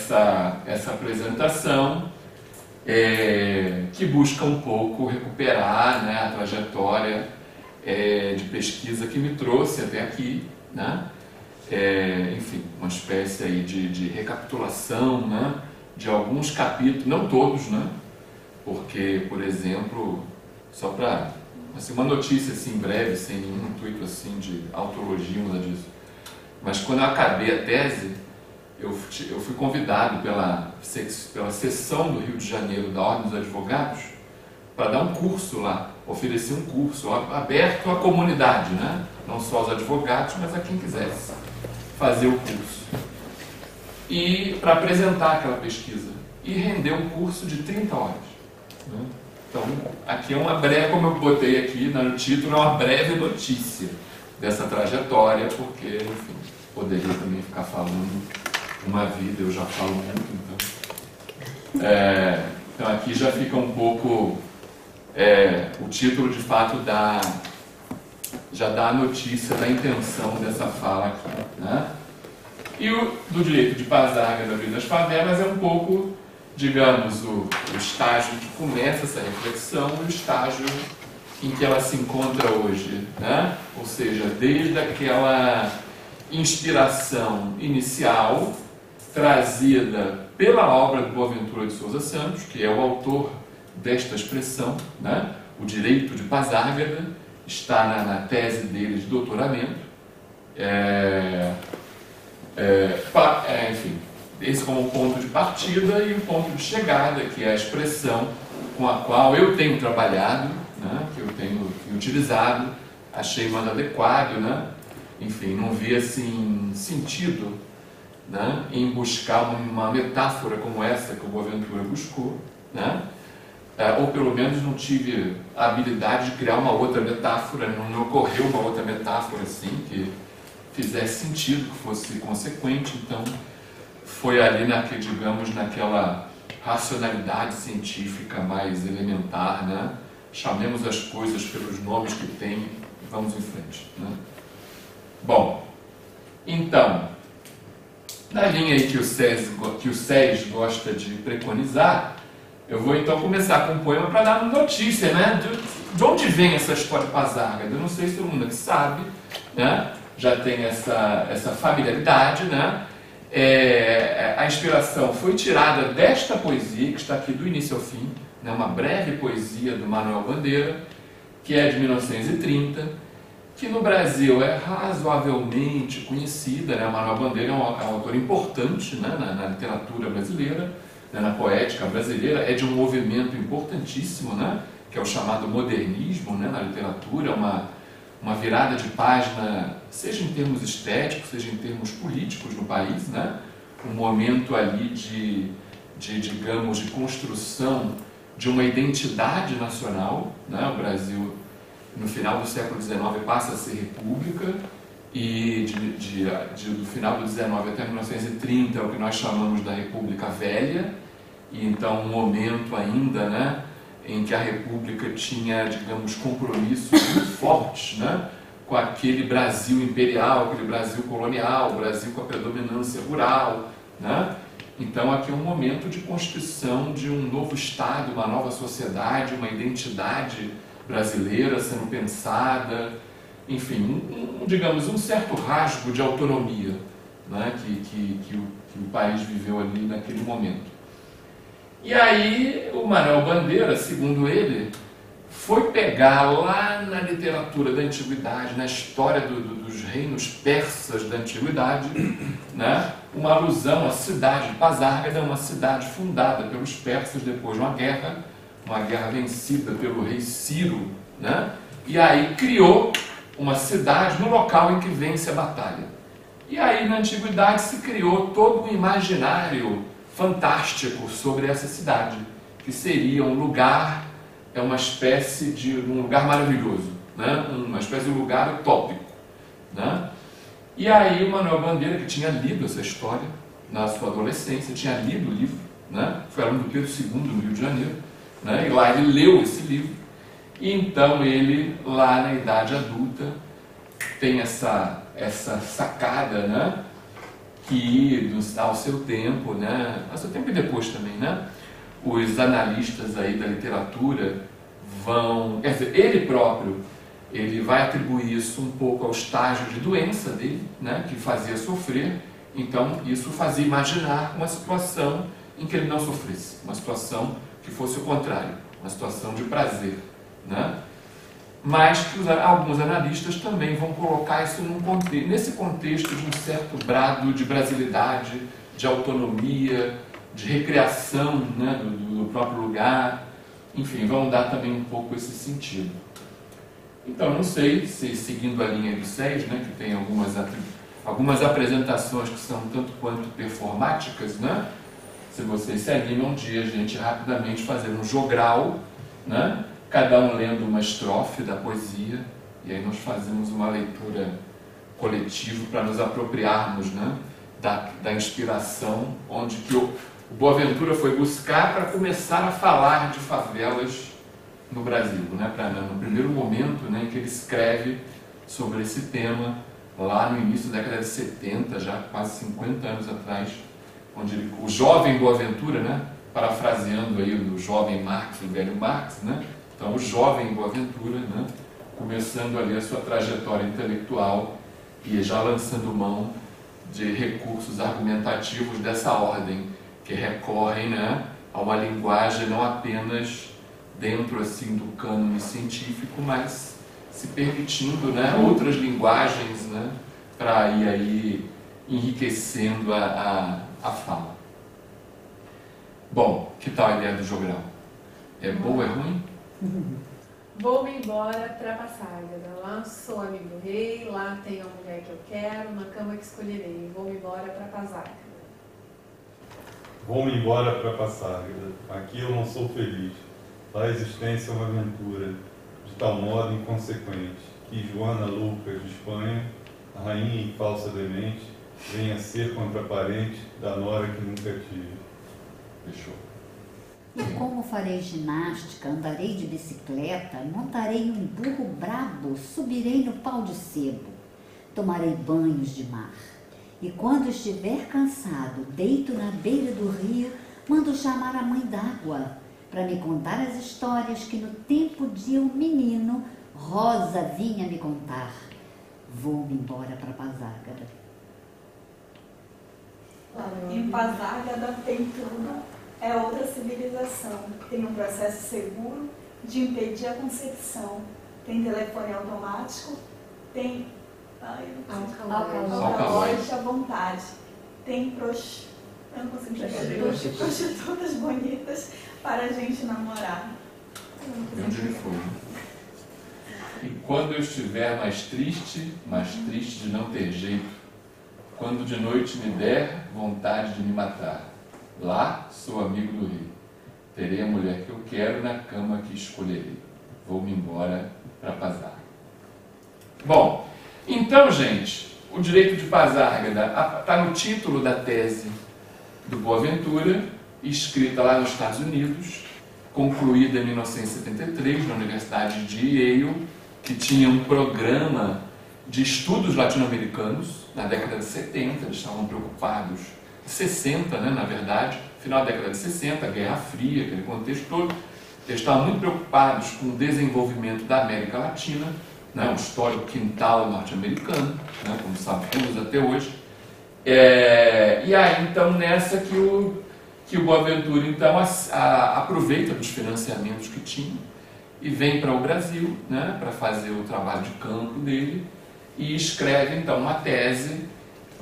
essa, essa apresentação é, que busca um pouco recuperar né, a trajetória é, de pesquisa que me trouxe até aqui, né? É, enfim, uma espécie aí de, de recapitulação né, de alguns capítulos, não todos, né? Porque, por exemplo, só para assim, uma notícia assim breve, sem nenhum intuito assim de autologia, nada disso. Mas quando eu acabei a tese, eu, eu fui convidado pela, pela sessão do Rio de Janeiro da Ordem dos Advogados para dar um curso lá, oferecer um curso aberto à comunidade, né? não só aos advogados, mas a quem quisesse fazer o curso. E para apresentar aquela pesquisa. E render um curso de 30 horas. Né? Então, aqui é uma breve, como eu botei aqui no título, é uma breve notícia dessa trajetória, porque, enfim, poderia também ficar falando uma vida, eu já falo muito, então. É, então aqui já fica um pouco é, o título de fato da já dá a notícia da intenção dessa fala aqui. Né? E o do direito de Pazarga da vida das favelas é um pouco, digamos, o, o estágio que começa essa reflexão o estágio em que ela se encontra hoje. Né? Ou seja, desde aquela inspiração inicial trazida pela obra de Boaventura de Souza Santos, que é o autor desta expressão, né? o direito de Pazárgada, está na, na, tese dele de doutoramento. É, é, pa, é, enfim, esse como ponto de partida e o ponto de chegada, que é a expressão com a qual eu tenho trabalhado, né? que eu tenho utilizado, achei mais adequado, né? enfim, não vi assim sentido né, em buscar uma metáfora como essa que o Boaventura buscou, né, é, ou pelo menos não tive a habilidade de criar uma outra metáfora, não me ocorreu uma outra metáfora assim que fizesse sentido, que fosse consequente, então foi ali, naquele, digamos, naquela racionalidade científica mais elementar, né? chamemos as coisas pelos nomes que têm, vamos em frente. Né? Bom, então, na linha aí que o SES, que o gosta de preconizar, eu vou então começar com um poema para dar uma notícia, né? De, de, onde vem essa história Pazarga? Eu não sei se todo mundo aqui sabe, né? Já tem essa, essa familiaridade, né? É, a inspiração foi tirada desta poesia, que está aqui do início ao fim, né? uma breve poesia do Manuel Bandeira, que é de 1930 que no Brasil é razoavelmente conhecida, né? Manuel Bandeira é um, é um autor importante né? na, na, literatura brasileira, né? na poética brasileira, é de um movimento importantíssimo, né? que é o chamado modernismo né? na literatura, uma, uma virada de página, seja em termos estéticos, seja em termos políticos no país, né? um momento ali de, de, digamos, de construção de uma identidade nacional, né? o Brasil no final do século XIX passa a ser república e de, de, de, do final do XIX até 1930 é o que nós chamamos da República Velha e então um momento ainda né, em que a República tinha, digamos, compromissos muito fortes né, com aquele Brasil imperial, aquele Brasil colonial, o Brasil com a predominância rural. Né? Então aqui é um momento de constituição de um novo Estado, uma nova sociedade, uma identidade brasileira sendo pensada, enfim, um, um, digamos, um certo rasgo de autonomia né, que, que, que, o, que o país viveu ali naquele momento. E aí o Manuel Bandeira, segundo ele, foi pegar lá na literatura da antiguidade, na história do, do, dos reinos persas da antiguidade, né, uma alusão à cidade de Pazárgada, uma cidade fundada pelos persas depois de uma guerra, uma guerra vencida pelo rei Ciro, né? e aí criou uma cidade no local em que vence a batalha. E aí, na antiguidade, se criou todo um imaginário fantástico sobre essa cidade, que seria um lugar, é uma espécie de um lugar maravilhoso, né? uma espécie de lugar utópico. Né? E aí, o Manuel Bandeira, que tinha lido essa história na sua adolescência, tinha lido o livro, né? foi aluno do Pedro II no Rio de Janeiro, né? E lá ele leu esse livro. E então ele, lá na idade adulta, tem essa, essa sacada, né? que ao seu tempo, né, ao seu tempo e depois também, né, os analistas aí da literatura vão, quer dizer, ele próprio, ele vai atribuir isso um pouco ao estágio de doença dele, né, que fazia sofrer, então isso fazia imaginar uma situação em que ele não sofresse, uma situação que fosse o contrário, uma situação de prazer, né? Mas que os, alguns analistas também vão colocar isso nesse contexto de um certo grado de brasilidade, de autonomia, de recriação né, do, do próprio lugar, enfim, vão dar também um pouco esse sentido. Então, não sei se seguindo a linha do SES, né, que tem algumas, algumas apresentações que são tanto quanto performáticas, né? Se vocês se animam um dia, a gente rapidamente fazer um jogral, né? cada um lendo uma estrofe da poesia, e aí nós fazemos uma leitura coletiva para nos apropriarmos né? da, da inspiração, onde que o, o Boaventura foi buscar para começar a falar de favelas no Brasil, né? pra, no primeiro momento né, que ele escreve sobre esse tema, lá no início da década de 70, já quase 50 anos atrás, onde ele, o jovem Boaventura, né, parafraseando aí o jovem Marx, o velho Marx, né, então o jovem Boaventura, né, começando ali a sua trajetória intelectual e já lançando mão de recursos argumentativos dessa ordem, que recorrem né, a uma linguagem não apenas dentro assim do cânone científico, mas se permitindo né, outras linguagens né, para ir aí enriquecendo a, a, a fala. Bom, que tal a ideia do jogral? É boa ou é ruim? Vou-me embora para Passárgada. Lá sou amigo do rei, lá tenho a mulher que eu quero, na cama que escolherei. Vou-me embora para Passárgada. Vou-me embora para Passárgada. Aqui eu não sou feliz. Lá a existência é uma aventura, de tal modo inconsequente, que Joana Lucas de Espanha, a rainha e falsa demente, venha ser contraparente da nora que nunca tive. Fechou. E como farei ginástica, andarei de bicicleta, montarei um burro brabo, subirei no pau de sebo, tomarei banhos de mar. E quando estiver cansado, deito na beira do rio, mando chamar a mãe d'água para me contar as histórias que no tempo de um menino Rosa vinha me contar. Vou-me embora para Pazárgada. Em Pazárgada tem tudo é outra civilização. Tem um processo seguro de impedir a concepção. Tem telefone automático, tem alcaloide à vontade, tem prox... Eu não consigo chegar. prostitutas bonitas para a gente namorar. onde ele foi. E quando eu estiver mais triste, mais triste de não ter jeito, quando de noite me der vontade de me matar, Lá sou amigo do rei. Terei a mulher que eu quero na cama que escolherei. Vou-me embora para Pazar. Bom, então, gente, o direito de Pazárgada está no título da tese do Boaventura, escrita lá nos Estados Unidos, concluída em 1973 na Universidade de Yale, que tinha um programa de estudos latino-americanos na década de 70, eles estavam preocupados 60, né, na verdade, final da década de 60, a Guerra Fria, aquele contexto todo, eles estavam muito preocupados com o desenvolvimento da América Latina, né, o histórico quintal norte-americano, né, como sabemos até hoje. É, e aí, então, nessa que o, que o Boaventura, então, a, a, aproveita dos financiamentos que tinha e vem para o Brasil, né, para fazer o trabalho de campo dele, e escreve, então, uma tese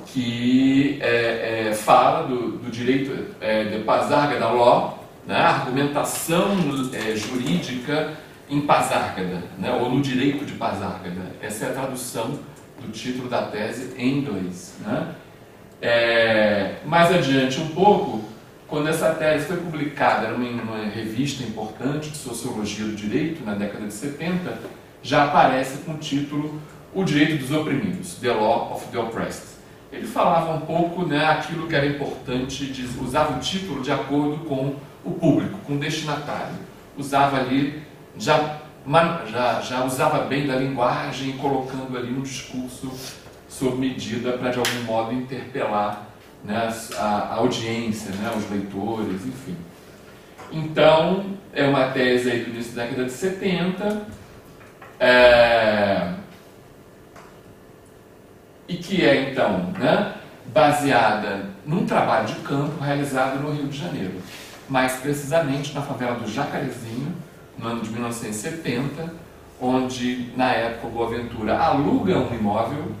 que é, é, fala do, do direito é, de Pazárgada Law, né, argumentação é, jurídica em Pazárgada, né, ou no direito de Pazárgada. Essa é a tradução do título da tese em inglês. Né? É, mais adiante um pouco, quando essa tese foi publicada numa, numa revista importante de sociologia do direito, na década de 70, já aparece com o título O Direito dos Oprimidos, The Law of the Oppressed ele falava um pouco né, aquilo que era importante, usava o título de acordo com o público, com o destinatário. Usava ali, já, já, já usava bem da linguagem, colocando ali no discurso sob medida para de algum modo interpelar né, a, a audiência, né, os leitores, enfim. Então, é uma tese aí do início da década de 70, é, e que é, então, né, baseada num trabalho de campo realizado no Rio de Janeiro, mais precisamente na favela do Jacarezinho, no ano de 1970, onde, na época, o Boaventura aluga um imóvel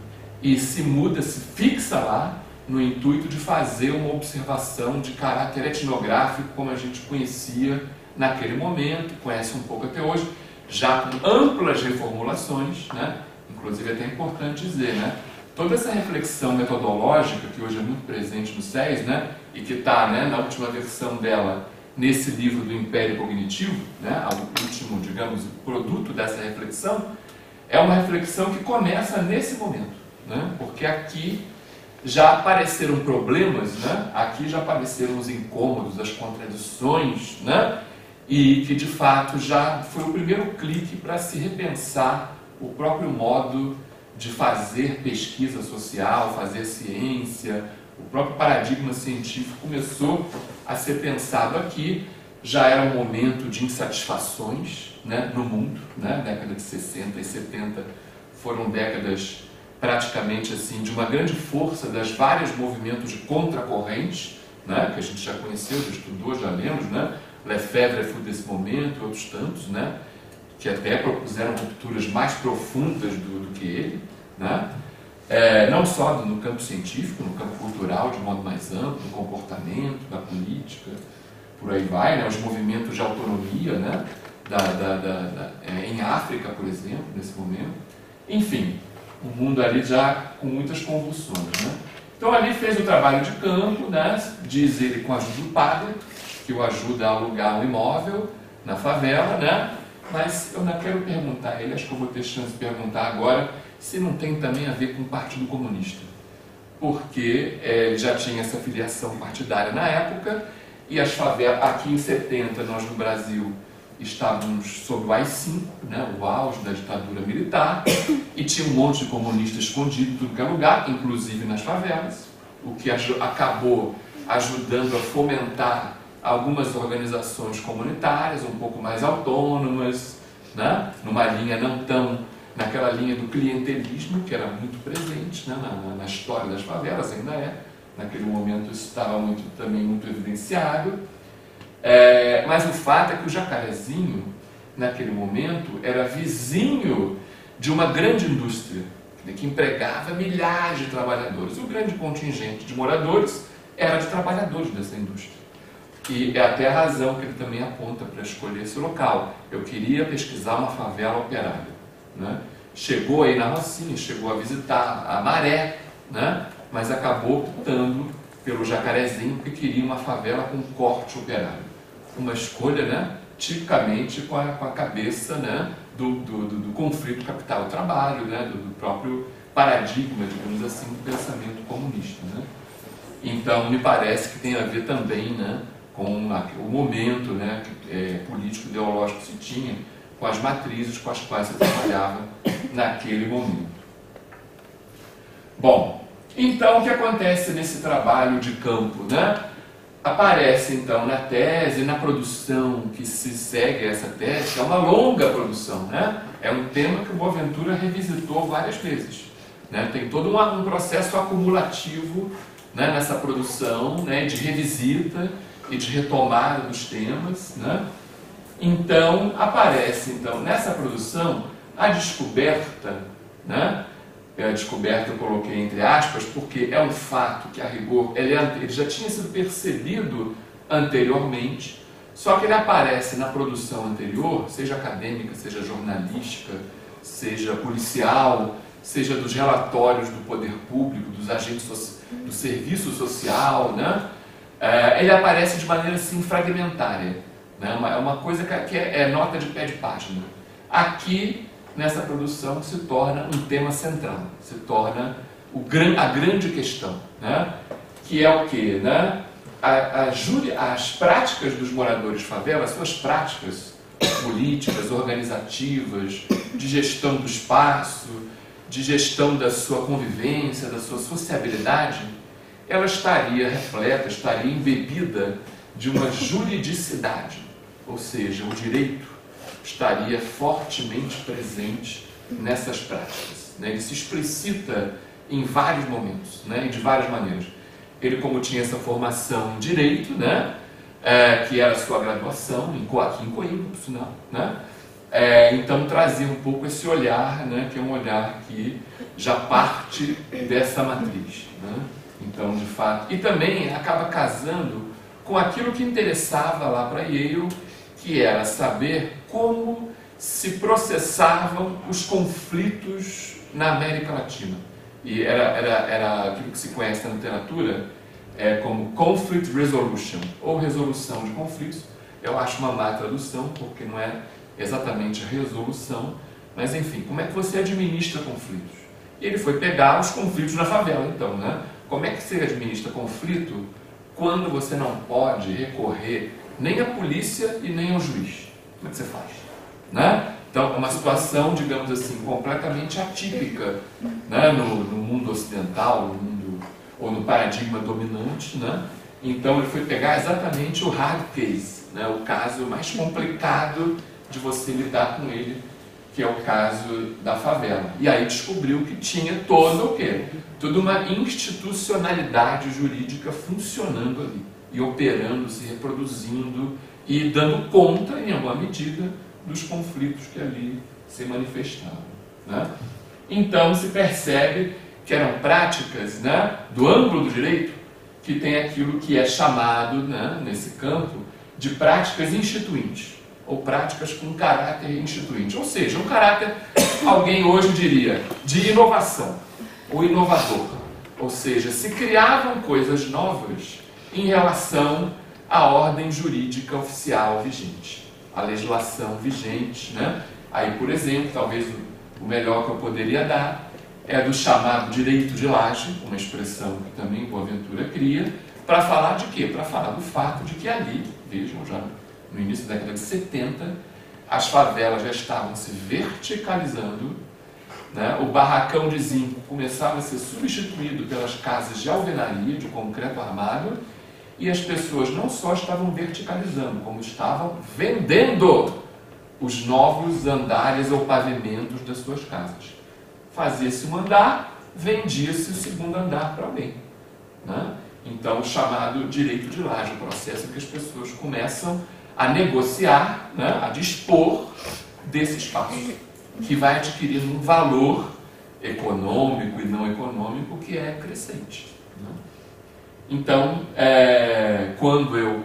e se muda, se fixa lá, no intuito de fazer uma observação de caráter etnográfico, como a gente conhecia naquele momento, conhece um pouco até hoje, já com amplas reformulações, né? inclusive é até importante dizer, né? Toda essa reflexão metodológica que hoje é muito presente no SES, né? e que está né, na última versão dela nesse livro do Império Cognitivo, né, o último, digamos, produto dessa reflexão, é uma reflexão que começa nesse momento, né, porque aqui já apareceram problemas, né, aqui já apareceram os incômodos, as contradições, né, e que de fato já foi o primeiro clique para se repensar o próprio modo de fazer pesquisa social, fazer ciência, o próprio paradigma científico começou a ser pensado aqui. Já era um momento de insatisfações né, no mundo, né? década de 60 e 70 foram décadas praticamente assim de uma grande força das vários movimentos de contracorrente, né, que a gente já conheceu, já estudou, já lemos, né? Lefebvre foi desse momento, outros tantos, né, que até propuseram rupturas mais profundas do, do que ele, né? é, não só no campo científico, no campo cultural de modo mais amplo, no comportamento, da política, por aí vai, né, os movimentos de autonomia né, da, da, da, da é, em África, por exemplo, nesse momento. Enfim, o um mundo ali já com muitas convulsões. Né? Então ali fez o trabalho de campo, né, diz ele com a ajuda do padre, que o ajuda a alugar um imóvel na favela, né? Mas eu não quero perguntar a ele, acho que eu vou ter chance de perguntar agora, se não tem também a ver com o Partido Comunista. Porque é, já tinha essa filiação partidária na época, e as favelas, aqui em 70, nós no Brasil estávamos sob o AI-5, né, o auge da ditadura militar, e tinha um monte de comunistas escondido em tudo que é lugar, inclusive nas favelas, o que acabou ajudando a fomentar algumas organizações comunitárias um pouco mais autônomas, né, numa linha não tão naquela linha do clientelismo, que era muito presente né, na, na, história das favelas, ainda é. Naquele momento isso estava muito, também muito evidenciado. É, mas o fato é que o Jacarezinho, naquele momento, era vizinho de uma grande indústria que empregava milhares de trabalhadores. O grande contingente de moradores era de trabalhadores dessa indústria. E é até a razão que ele também aponta para escolher esse local. Eu queria pesquisar uma favela operária. Né? Chegou aí na Rocinha, chegou a visitar a Maré, né? mas acabou optando pelo Jacarezinho porque queria uma favela com corte operário. Uma escolha né? tipicamente com a, com a cabeça né? do, do, do, do conflito capital-trabalho, né? Do, do, próprio paradigma, digamos assim, do pensamento comunista. Né? Então, me parece que tem a ver também né, com a, o momento né, é, político-ideológico que se tinha com as matrizes com as quais você trabalhava naquele momento. Bom, então o que acontece nesse trabalho de campo? Né? Aparece então na tese, na produção que se segue essa tese, que é uma longa produção, né? é um tema que o Boaventura revisitou várias vezes. Né? Tem todo um, um processo acumulativo né, nessa produção né, de revisita e de retomada dos temas. Né? Então, aparece então nessa produção a descoberta, né? É a descoberta eu coloquei entre aspas, porque é um fato que a rigor ele, é ele já tinha sido percebido anteriormente, só que ele aparece na produção anterior, seja acadêmica, seja jornalística, seja policial, seja dos relatórios do poder público, dos agentes do serviço social, né? É, ele aparece de maneira assim fragmentária. Né? Uma, é uma coisa que é, é nota de pé de página. Aqui, nessa produção, se torna um tema central, se torna o, a grande questão, né? que é o que? Né? A, a, as práticas dos moradores de favela, as suas práticas políticas, organizativas, de gestão do espaço, de gestão da sua convivência, da sua sociabilidade, ela estaria repleta, estaria embebida de uma juridicidade, ou seja, o direito estaria fortemente presente nessas práticas. Né? Ele se explicita em vários momentos, né? de várias maneiras. Ele, como tinha essa formação em direito, né? É, que era a sua graduação, em, aqui em Coimbra, por sinal, né? É, então trazia um pouco esse olhar, né? que é um olhar que já parte dessa matriz. Né? Então, de fato, e também acaba casando com aquilo que interessava lá para Yale, que era saber como se processavam os conflitos na América Latina. E era, era, era aquilo que se conhece na literatura é, como conflict resolution, ou resolução de conflitos. Eu acho uma má tradução, porque não é exatamente resolução, mas enfim, como é que você administra conflitos? E ele foi pegar os conflitos na favela, então, né? Como é que você administra conflito quando você não pode recorrer nem à polícia e nem ao juiz? Como é que você faz? Né? Então, é uma situação, digamos assim, completamente atípica né? no, no mundo ocidental, no mundo, ou no paradigma dominante. Né? Então, ele foi pegar exatamente o hard case, né? o caso mais complicado de você lidar com ele que é o caso da favela. E aí descobriu que tinha todo o quê? Toda uma institucionalidade jurídica funcionando ali, e operando, se reproduzindo e dando conta, em alguma medida, dos conflitos que ali se manifestavam. Né? Então se percebe que eram práticas né, do ângulo do direito que tem aquilo que é chamado, né, nesse campo, de práticas instituintes ou práticas com caráter instituinte. Ou seja, um caráter, alguém hoje diria, de inovação, ou inovador. Ou seja, se criavam coisas novas em relação à ordem jurídica oficial vigente, a legislação vigente. Né? Aí, por exemplo, talvez o melhor que eu poderia dar é do chamado direito de laje, uma expressão que também Boaventura cria, para falar de quê? Para falar do fato de que ali, vejam já no início da década de 70, as favelas já estavam se verticalizando, né? o barracão de zinco começava a ser substituído pelas casas de alvenaria, de concreto armado, e as pessoas não só estavam verticalizando, como estavam vendendo os novos andares ou pavimentos das suas casas. Fazia-se um andar, vendia-se o segundo andar para alguém. Né? Então, o chamado direito de laje, o processo em que as pessoas começam a negociar, né, a dispor desse espaço, que vai adquirindo um valor econômico e não econômico que é crescente. Né? Então, é, quando eu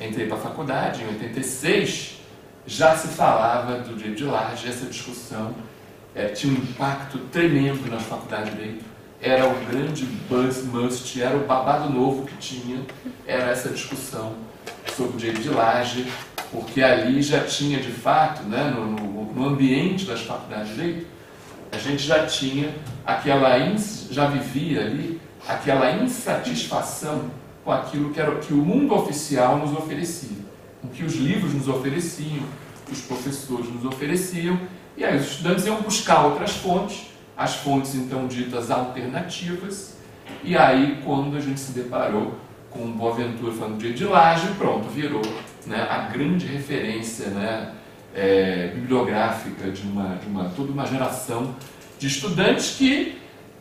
entrei para a faculdade, em 86, já se falava do direito de laje, essa discussão é, tinha um impacto tremendo na faculdade de Direito, era o grande buzz must, era o babado novo que tinha, era essa discussão sobre o direito de laje, porque ali já tinha de fato, né, no, no, no ambiente das faculdades de direito, a gente já tinha aquela, já vivia ali aquela insatisfação com aquilo que, era, que o mundo oficial nos oferecia, com que os livros nos ofereciam, os professores nos ofereciam, e aí os estudantes iam buscar outras fontes, as fontes então ditas alternativas, e aí quando a gente se deparou com Boaventura falando de Edilage, pronto, virou né, a grande referência né, é, bibliográfica de uma, de uma toda uma geração de estudantes que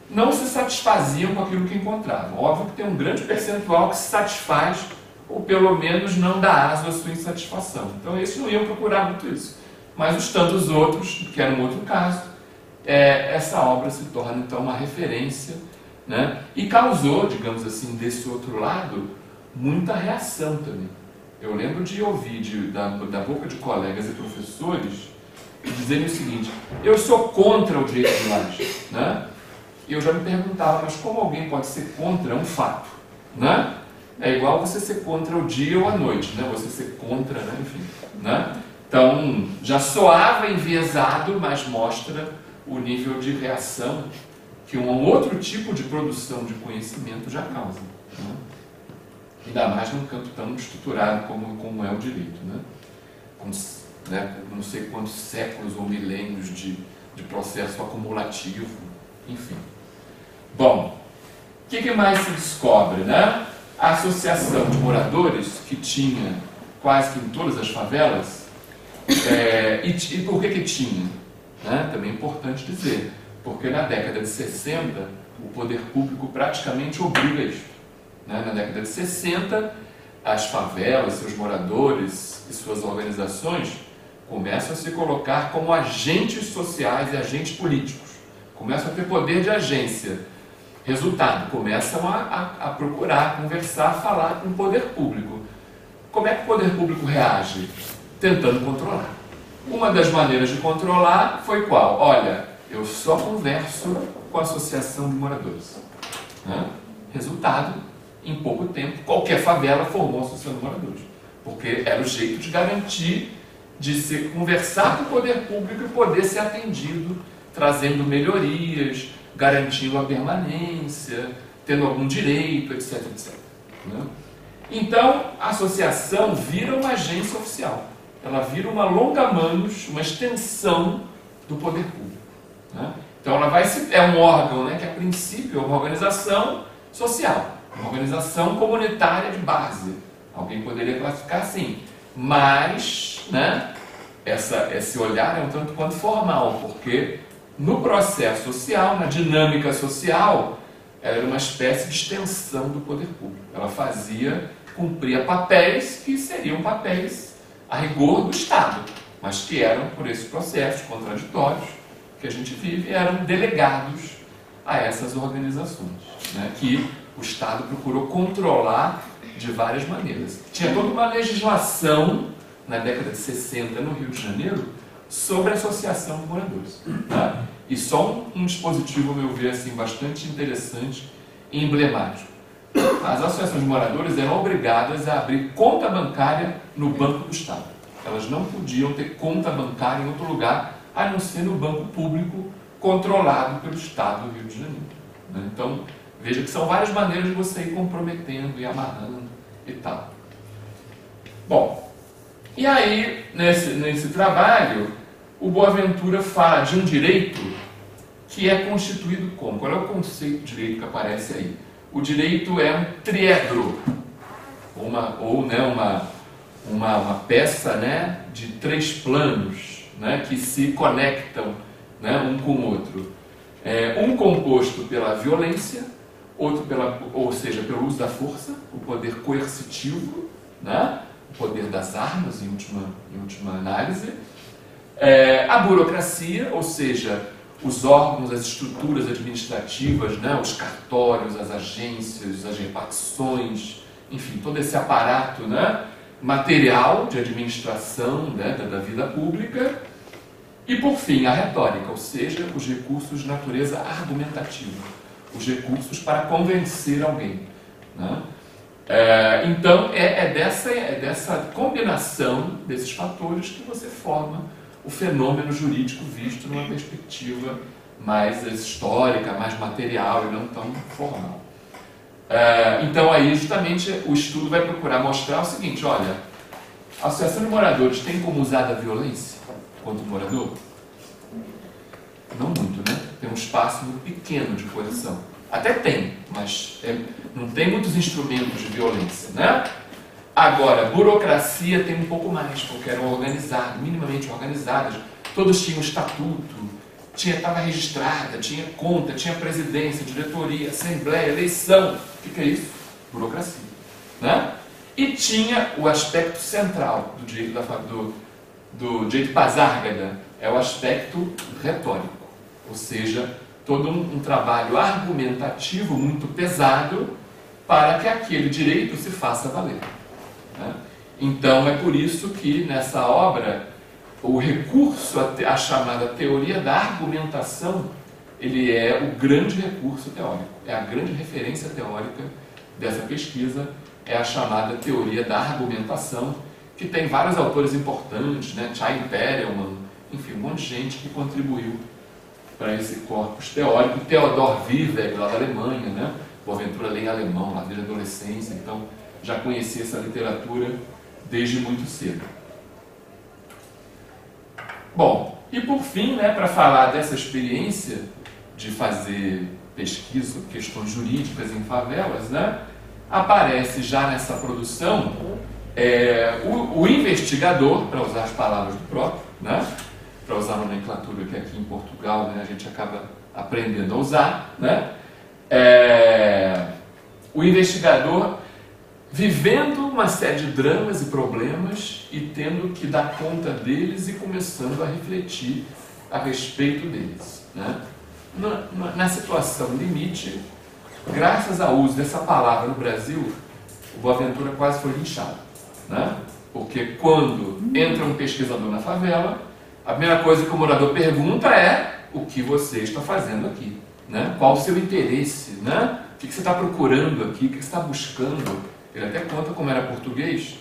não se satisfaziam com aquilo que encontravam. Óbvio que tem um grande percentual que se satisfaz, ou pelo menos não dá aso à sua insatisfação. Então, esses não iam procurar muito isso. Mas os tantos outros, que era um outro caso, é, essa obra se torna então uma referência né? e causou, digamos assim, desse outro lado, muita reação também. Eu lembro de ouvir de, da, da boca de colegas e professores dizerem o seguinte: eu sou contra o direito de laje. Né? Eu já me perguntava, mas como alguém pode ser contra um fato? Né? É igual você ser contra o dia ou a noite, né? você ser contra, né? enfim. Né? Então, já soava enviesado, mas mostra o nível de reação que um outro tipo de produção de conhecimento já causa. Né? Ainda mais num campo tão estruturado como, como é o direito. Né? Com, né, não sei quantos séculos ou milênios de, de processo acumulativo, enfim. Bom, O que, que mais se descobre? Né? A associação de moradores que tinha quase que em todas as favelas, é, e, e, por que, que tinha? Né? Também é importante dizer, porque na década de 60 o poder público praticamente obriga isso. Né? Na década de 60, as favelas, seus moradores e suas organizações começam a se colocar como agentes sociais e agentes políticos, começam a ter poder de agência. Resultado, começam a, a, a procurar, conversar, falar com o poder público. Como é que o poder público reage? Tentando controlar. Uma das maneiras de controlar foi qual? Olha, eu só converso com a associação de moradores. Né? Resultado, em pouco tempo, qualquer favela formou a associação de moradores. Porque era o jeito de garantir de se conversar com o poder público e poder ser atendido, trazendo melhorias, garantindo a permanência, tendo algum direito, etc. etc. Né? Então, a associação vira uma agência oficial. Ela vira uma longa manos, uma extensão do poder público. Né? Então, ela vai se, é um órgão né, que, a princípio, é uma organização social, uma organização comunitária de base. Alguém poderia classificar assim mas né, essa, esse olhar é um tanto quanto formal, porque no processo social, na dinâmica social, ela era uma espécie de extensão do poder público. Ela fazia, cumpria papéis que seriam papéis a rigor do Estado, mas que eram, por esses processos contraditórios que a gente vive, eram delegados a essas organizações, né, que o Estado procurou controlar de várias maneiras. Tinha toda uma legislação na década de 60 no Rio de Janeiro sobre associação de moradores. Tá? E só um, um dispositivo, ao meu ver, assim, bastante interessante e emblemático. As associações de moradores eram obrigadas a abrir conta bancária no Banco do Estado. Elas não podiam ter conta bancária em outro lugar, a não ser no banco público controlado pelo Estado do Rio de Janeiro. Né? Então, veja que são várias maneiras de você ir comprometendo e amarrando e tal. Bom, e aí, nesse, nesse trabalho, o Boaventura fala de um direito que é constituído como? Qual é o conceito de direito que aparece aí? O direito é um triedro, uma, ou né, uma, uma, uma peça né, de três planos né, que se conectam né, um com o outro. É, um composto pela violência, outro pela, ou seja, pelo uso da força, o poder coercitivo, né? o poder das armas, em última, em última análise, é, a burocracia, ou seja, os órgãos, as estruturas administrativas, né? os cartórios, as agências, as repartições, enfim, todo esse aparato né? material de administração né? da, da vida pública. E, por fim, a retórica, ou seja, os recursos de natureza argumentativa os recursos para convencer alguém. Né? É, então, é, é, dessa, é dessa combinação desses fatores que você forma o fenômeno jurídico visto numa perspectiva mais histórica, mais material e não tão formal. É, então, aí, justamente, o estudo vai procurar mostrar o seguinte: olha, a associação de moradores tem como usar a violência contra o morador? Não muito, né? Tem um espaço muito pequeno de coerção. Até tem, mas é, não tem muitos instrumentos de violência, né? Agora, burocracia tem um pouco mais, porque eram organizadas, minimamente organizadas. Todos tinham estatuto, tinha estava registrada, tinha conta, tinha presidência, diretoria, assembleia, eleição. O que é isso? Burocracia, né? E tinha o aspecto central do direito da do, do direito Bazárgada, é o aspecto retórico. Ou seja, todo um, um trabalho argumentativo muito pesado para que aquele direito se faça valer. Né? Então é por isso que nessa obra o recurso à chamada teoria da argumentação ele é o grande recurso teórico, é a grande referência teórica dessa pesquisa, é a chamada teoria da argumentação, que tem vários autores importantes, né? Chaim Perelman, enfim, um monte de gente que contribuiu para esse corpus teórico. Theodor Wieberg, lá da Alemanha, né? Boaventura lê em alemão, lá desde a adolescência, então já conhecia essa literatura desde muito cedo. Bom, e por fim, né, para falar dessa experiência de fazer pesquiso questões jurídicas em favelas, né? aparece já nessa produção é, o, o, investigador, para usar as palavras do próprio, né? para usar a nomenclatura que aqui em Portugal né, a gente acaba aprendendo a usar, né? É, o investigador vivendo uma série de dramas e problemas e tendo que dar conta deles e começando a refletir a respeito deles. Né? Na, na, na situação limite, graças ao uso dessa palavra no Brasil, o Boaventura quase foi linchado. Né? Porque quando entra um pesquisador na favela, a primeira coisa que o morador pergunta é o que você está fazendo aqui. Né? Qual o seu interesse? Né? O que você está procurando aqui? O que você está buscando? Ele até conta como era português.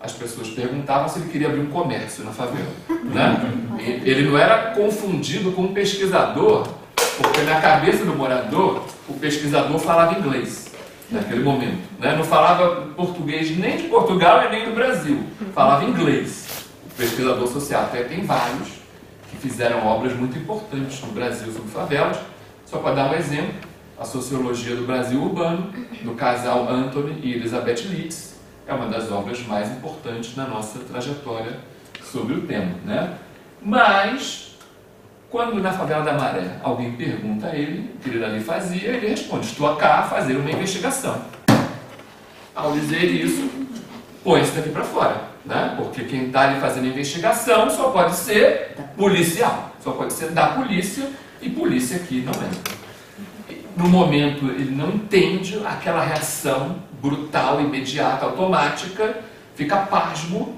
As pessoas perguntavam se ele queria abrir um comércio na favela. Né? Ele não era confundido com um pesquisador, porque na cabeça do morador, o pesquisador falava inglês naquele momento. Né? Não falava português nem de Portugal e nem do Brasil. Falava inglês. O pesquisador social até tem vários que fizeram obras muito importantes no Brasil sobre favelas. Só para dar um exemplo, a Sociologia do Brasil Urbano, do casal Anthony e Elizabeth Litz, é uma das obras mais importantes na nossa trajetória sobre o tema. Né? Mas, quando na Favela da Maré alguém pergunta a ele o que ele ali fazia, ele responde: Estou cá a fazer uma investigação. Ao dizer isso, põe isso daqui para fora, né? porque quem está ali fazendo investigação só pode ser policial, só pode ser da polícia, e polícia aqui não entra no momento ele não entende aquela reação brutal, imediata, automática, fica pasmo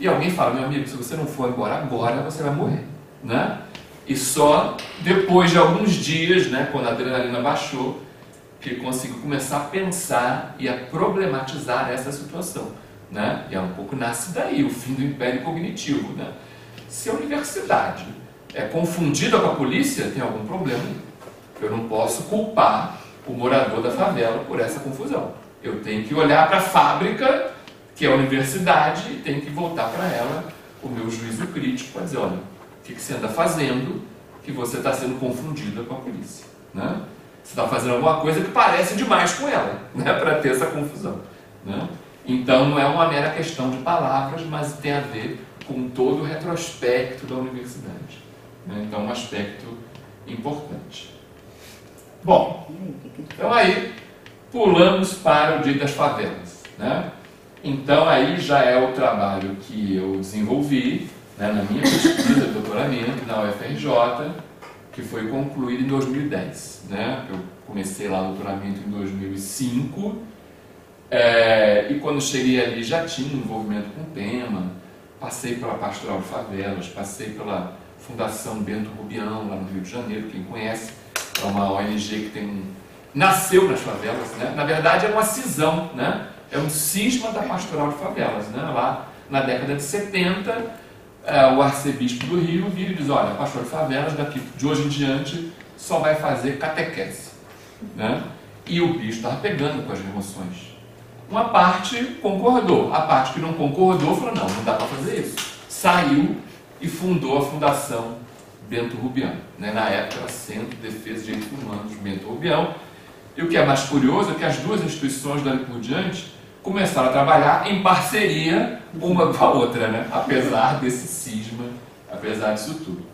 e alguém fala, meu amigo, se você não for embora agora, você vai morrer, né? E só depois de alguns dias, né, quando a adrenalina baixou, que conseguiu começar a pensar e a problematizar essa situação, né? E é um pouco nasce daí o fim do império cognitivo, né? Se a universidade é confundida com a polícia, tem algum problema eu não posso culpar o morador da favela por essa confusão. Eu tenho que olhar para a fábrica, que é a universidade, e tenho que voltar para ela o meu juízo crítico para dizer, olha, o que, você anda fazendo que você está sendo confundida com a polícia? Né? Você está fazendo alguma coisa que parece demais com ela, né? para ter essa confusão. Né? Então não é uma mera questão de palavras, mas tem a ver com todo o retrospecto da universidade. Né? Então é um aspecto importante. Bom, então aí pulamos para o Dia das Favelas. Né? Então aí já é o trabalho que eu desenvolvi né, na minha pesquisa de doutoramento na UFRJ, que foi concluída em 2010. Né? Eu comecei lá o doutoramento em 2005 é, e quando cheguei ali já tinha envolvimento com o tema, passei pela Pastoral de Favelas, passei pela Fundação Bento Rubião, lá no Rio de Janeiro, quem conhece, é uma ONG que tem nasceu nas favelas, né? na verdade é uma cisão, né? é um cisma da pastoral de favelas. Né? Lá na década de 70, é, o arcebispo do Rio vira e diz, olha, de favelas daqui de hoje em diante só vai fazer catequese. Né? E o bicho estava pegando com as remoções. Uma parte concordou, a parte que não concordou falou, não, não dá para fazer isso. Saiu e fundou a Fundação Bento Rubião. Né? Na época era Centro de Defesa de Direitos Humanos Bento Rubião. E o que é mais curioso é que as duas instituições dali por diante começaram a trabalhar em parceria uma com a outra, né? apesar desse cisma, apesar disso tudo.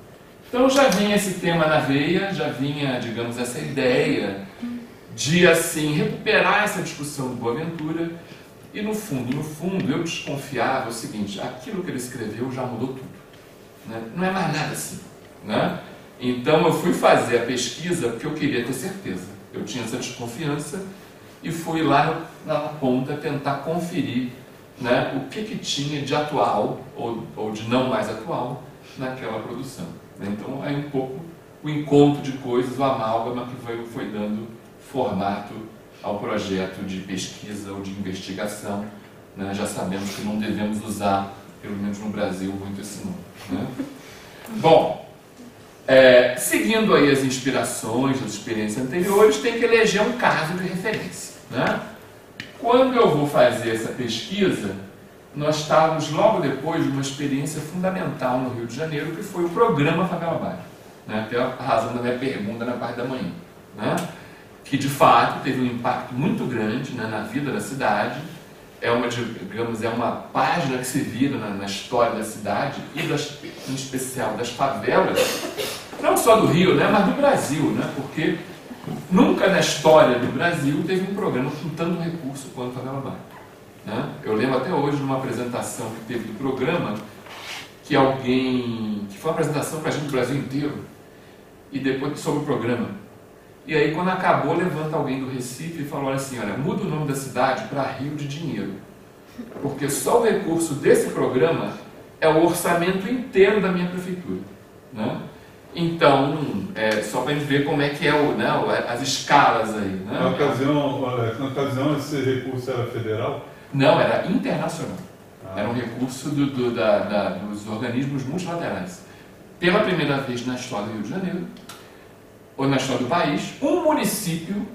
Então já vinha esse tema na veia, já vinha, digamos, essa ideia de assim recuperar essa discussão do Boaventura e no fundo, no fundo, eu desconfiava o seguinte: aquilo que ele escreveu já mudou tudo. Né? Não é mais nada assim. Né? Então eu fui fazer a pesquisa porque eu queria ter certeza. Eu tinha essa desconfiança e fui lá na ponta tentar conferir né, o que, que tinha de atual ou, ou de não mais atual naquela produção. Né? Então aí um pouco o encontro de coisas, o amálgama que foi, foi dando formato ao projeto de pesquisa ou de investigação. Né? Já sabemos que não devemos usar, pelo menos no Brasil, muito esse nome. Né? Bom, é, seguindo aí as inspirações das experiências anteriores, tem que eleger um caso de referência. Né? Quando eu vou fazer essa pesquisa, nós estávamos logo depois de uma experiência fundamental no Rio de Janeiro, que foi o programa Favela Bairro. Né? A razão da minha pergunta na parte da manhã. Né? que de fato teve um impacto muito grande né, na vida da cidade. É uma, digamos, é uma página que se vira na, na história da cidade e das, em especial das favelas, não só do Rio, né, mas do Brasil, né, porque nunca na história do Brasil teve um programa com tanto recurso quanto a Favela Bar. Né? Eu lembro até hoje numa apresentação que teve do programa que alguém, que foi uma apresentação para a gente do Brasil inteiro, e depois sobre o programa. E aí, quando acabou, levanta alguém do Recife e falou assim: olha, muda o nome da cidade para Rio de Dinheiro. Porque só o recurso desse programa é o orçamento inteiro da minha prefeitura. Né? Então, é, só para a gente ver como é que é o, né, as escalas aí. Né? Na, ocasião, na ocasião, esse recurso era federal? Não, era internacional. Ah. Era um recurso do, do, da, da, dos organismos multilaterais. Pela primeira vez na história do Rio de Janeiro, ou na história do país, um município,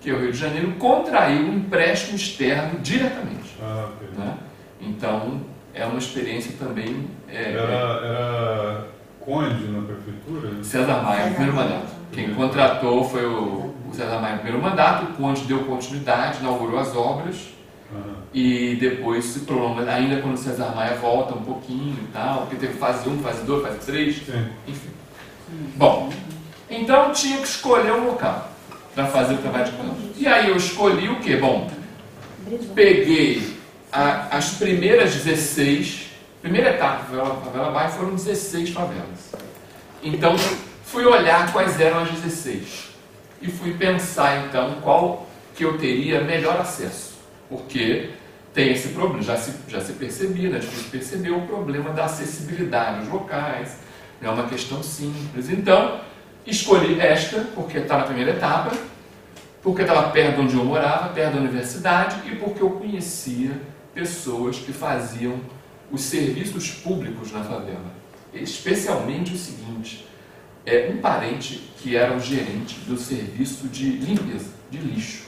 que é o Rio de Janeiro, contraiu um empréstimo externo diretamente. Ah, okay. né? Então, é uma experiência também. É, era, era Conde na prefeitura? César Maia, primeiro mandato. Quem contratou foi o, o César Maia, primeiro mandato. O Conde deu continuidade, inaugurou as obras. Uhum. E depois se prolonga, ainda quando o César Maia volta um pouquinho e tal, porque teve fase 1, fase 2, fase 3, Sim. enfim. Bom, então tinha que escolher um local para fazer o trabalho de campo. E aí eu escolhi o que? Bom, peguei a, as primeiras 16, primeira etapa da favela Baia foram 16 favelas. Então fui olhar quais eram as 16 e fui pensar então qual que eu teria melhor acesso, porque tem esse problema, já se, já se percebia, né? difícil perceber o problema da acessibilidade aos locais, é uma questão simples. Então, Escolhi esta porque está na primeira etapa, porque estava perto de onde eu morava, perto da universidade e porque eu conhecia pessoas que faziam os serviços públicos na favela. Especialmente o seguinte, é um parente que era o gerente do serviço de limpeza, de lixo,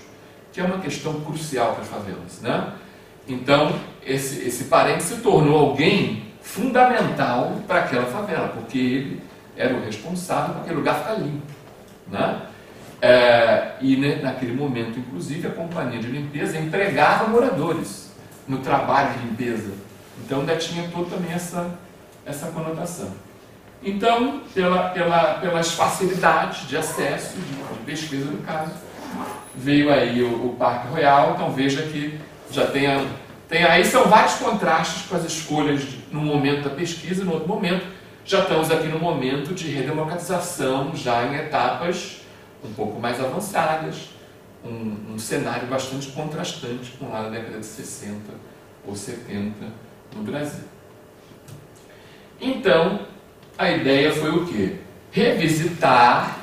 que é uma questão crucial para as favelas. Né? Então, esse, esse parente se tornou alguém fundamental para aquela favela, porque ele era o responsável para aquele lugar ficar limpo. Né? É, e né, naquele momento, inclusive, a companhia de limpeza empregava moradores no trabalho de limpeza. Então ainda tinha toda também essa, essa conotação. Então, pela, pela, pelas facilidades de acesso, de, de pesquisa no caso, veio aí o, o, Parque Royal. Então veja que já tem, a, tem aí são vários contrastes com as escolhas de, no momento da pesquisa, no outro momento já estamos aqui no momento de redemocratização, já em etapas um pouco mais avançadas, um, um cenário bastante contrastante com lá na década de 60 ou 70 no Brasil. Então, a ideia foi o quê? Revisitar,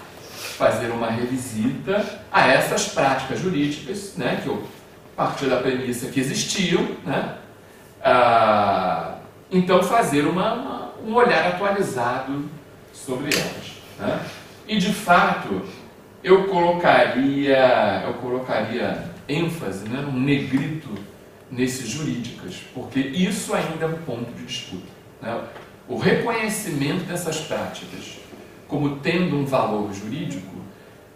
fazer uma revisita a essas práticas jurídicas, né, que eu partir da premissa que existiam, né, ah, então fazer uma, uma um olhar atualizado sobre elas. Né? E de fato, eu colocaria, eu colocaria ênfase, né, um negrito nesses jurídicas, porque isso ainda é um ponto de disputa. Né? O reconhecimento dessas práticas como tendo um valor jurídico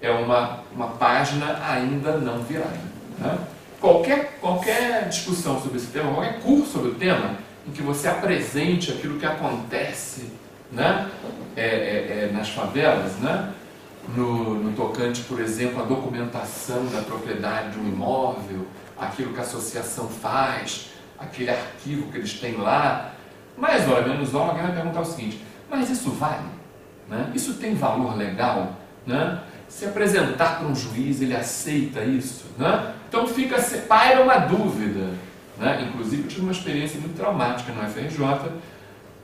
é uma, uma página ainda não virada. Né? Qualquer, qualquer discussão sobre esse tema, qualquer curso sobre o tema, em que você apresente aquilo que acontece né? É, é, é, nas favelas, né? No, no, tocante, por exemplo, à documentação da propriedade de um imóvel, aquilo que a associação faz, aquele arquivo que eles têm lá. Mas, olha, menos hora, alguém vai perguntar o seguinte, mas isso vale? Né? Isso tem valor legal? Né? Se apresentar para um juiz, ele aceita isso? Né? Então fica, paira uma dúvida. Né? Inclusive, eu tive uma experiência muito traumática no FRJ,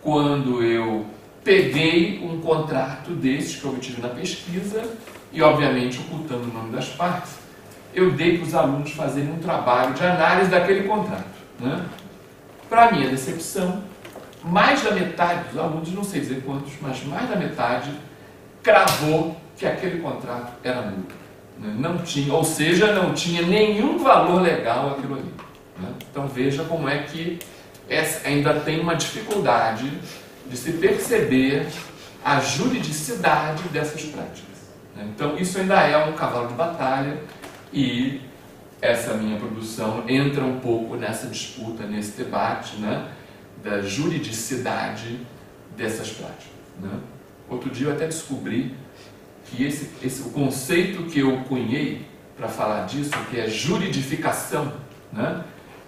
quando eu peguei um contrato desses que eu obtive na pesquisa e, obviamente, ocultando o nome das partes, eu dei para os alunos fazerem um trabalho de análise daquele contrato. Né? Para minha decepção, mais da metade dos alunos, não sei dizer quantos, mas mais da metade cravou que aquele contrato era nulo. Né? Não tinha, ou seja, não tinha nenhum valor legal aquilo ali. Né? Então veja como é que essa ainda tem uma dificuldade de se perceber a juridicidade dessas práticas. Né? Então, isso ainda é um cavalo de batalha e essa minha produção entra um pouco nessa disputa, nesse debate né, da juridicidade dessas práticas. Né? Outro dia eu até descobri que esse, esse, o conceito que eu cunhei para falar disso, que é juridificação, né,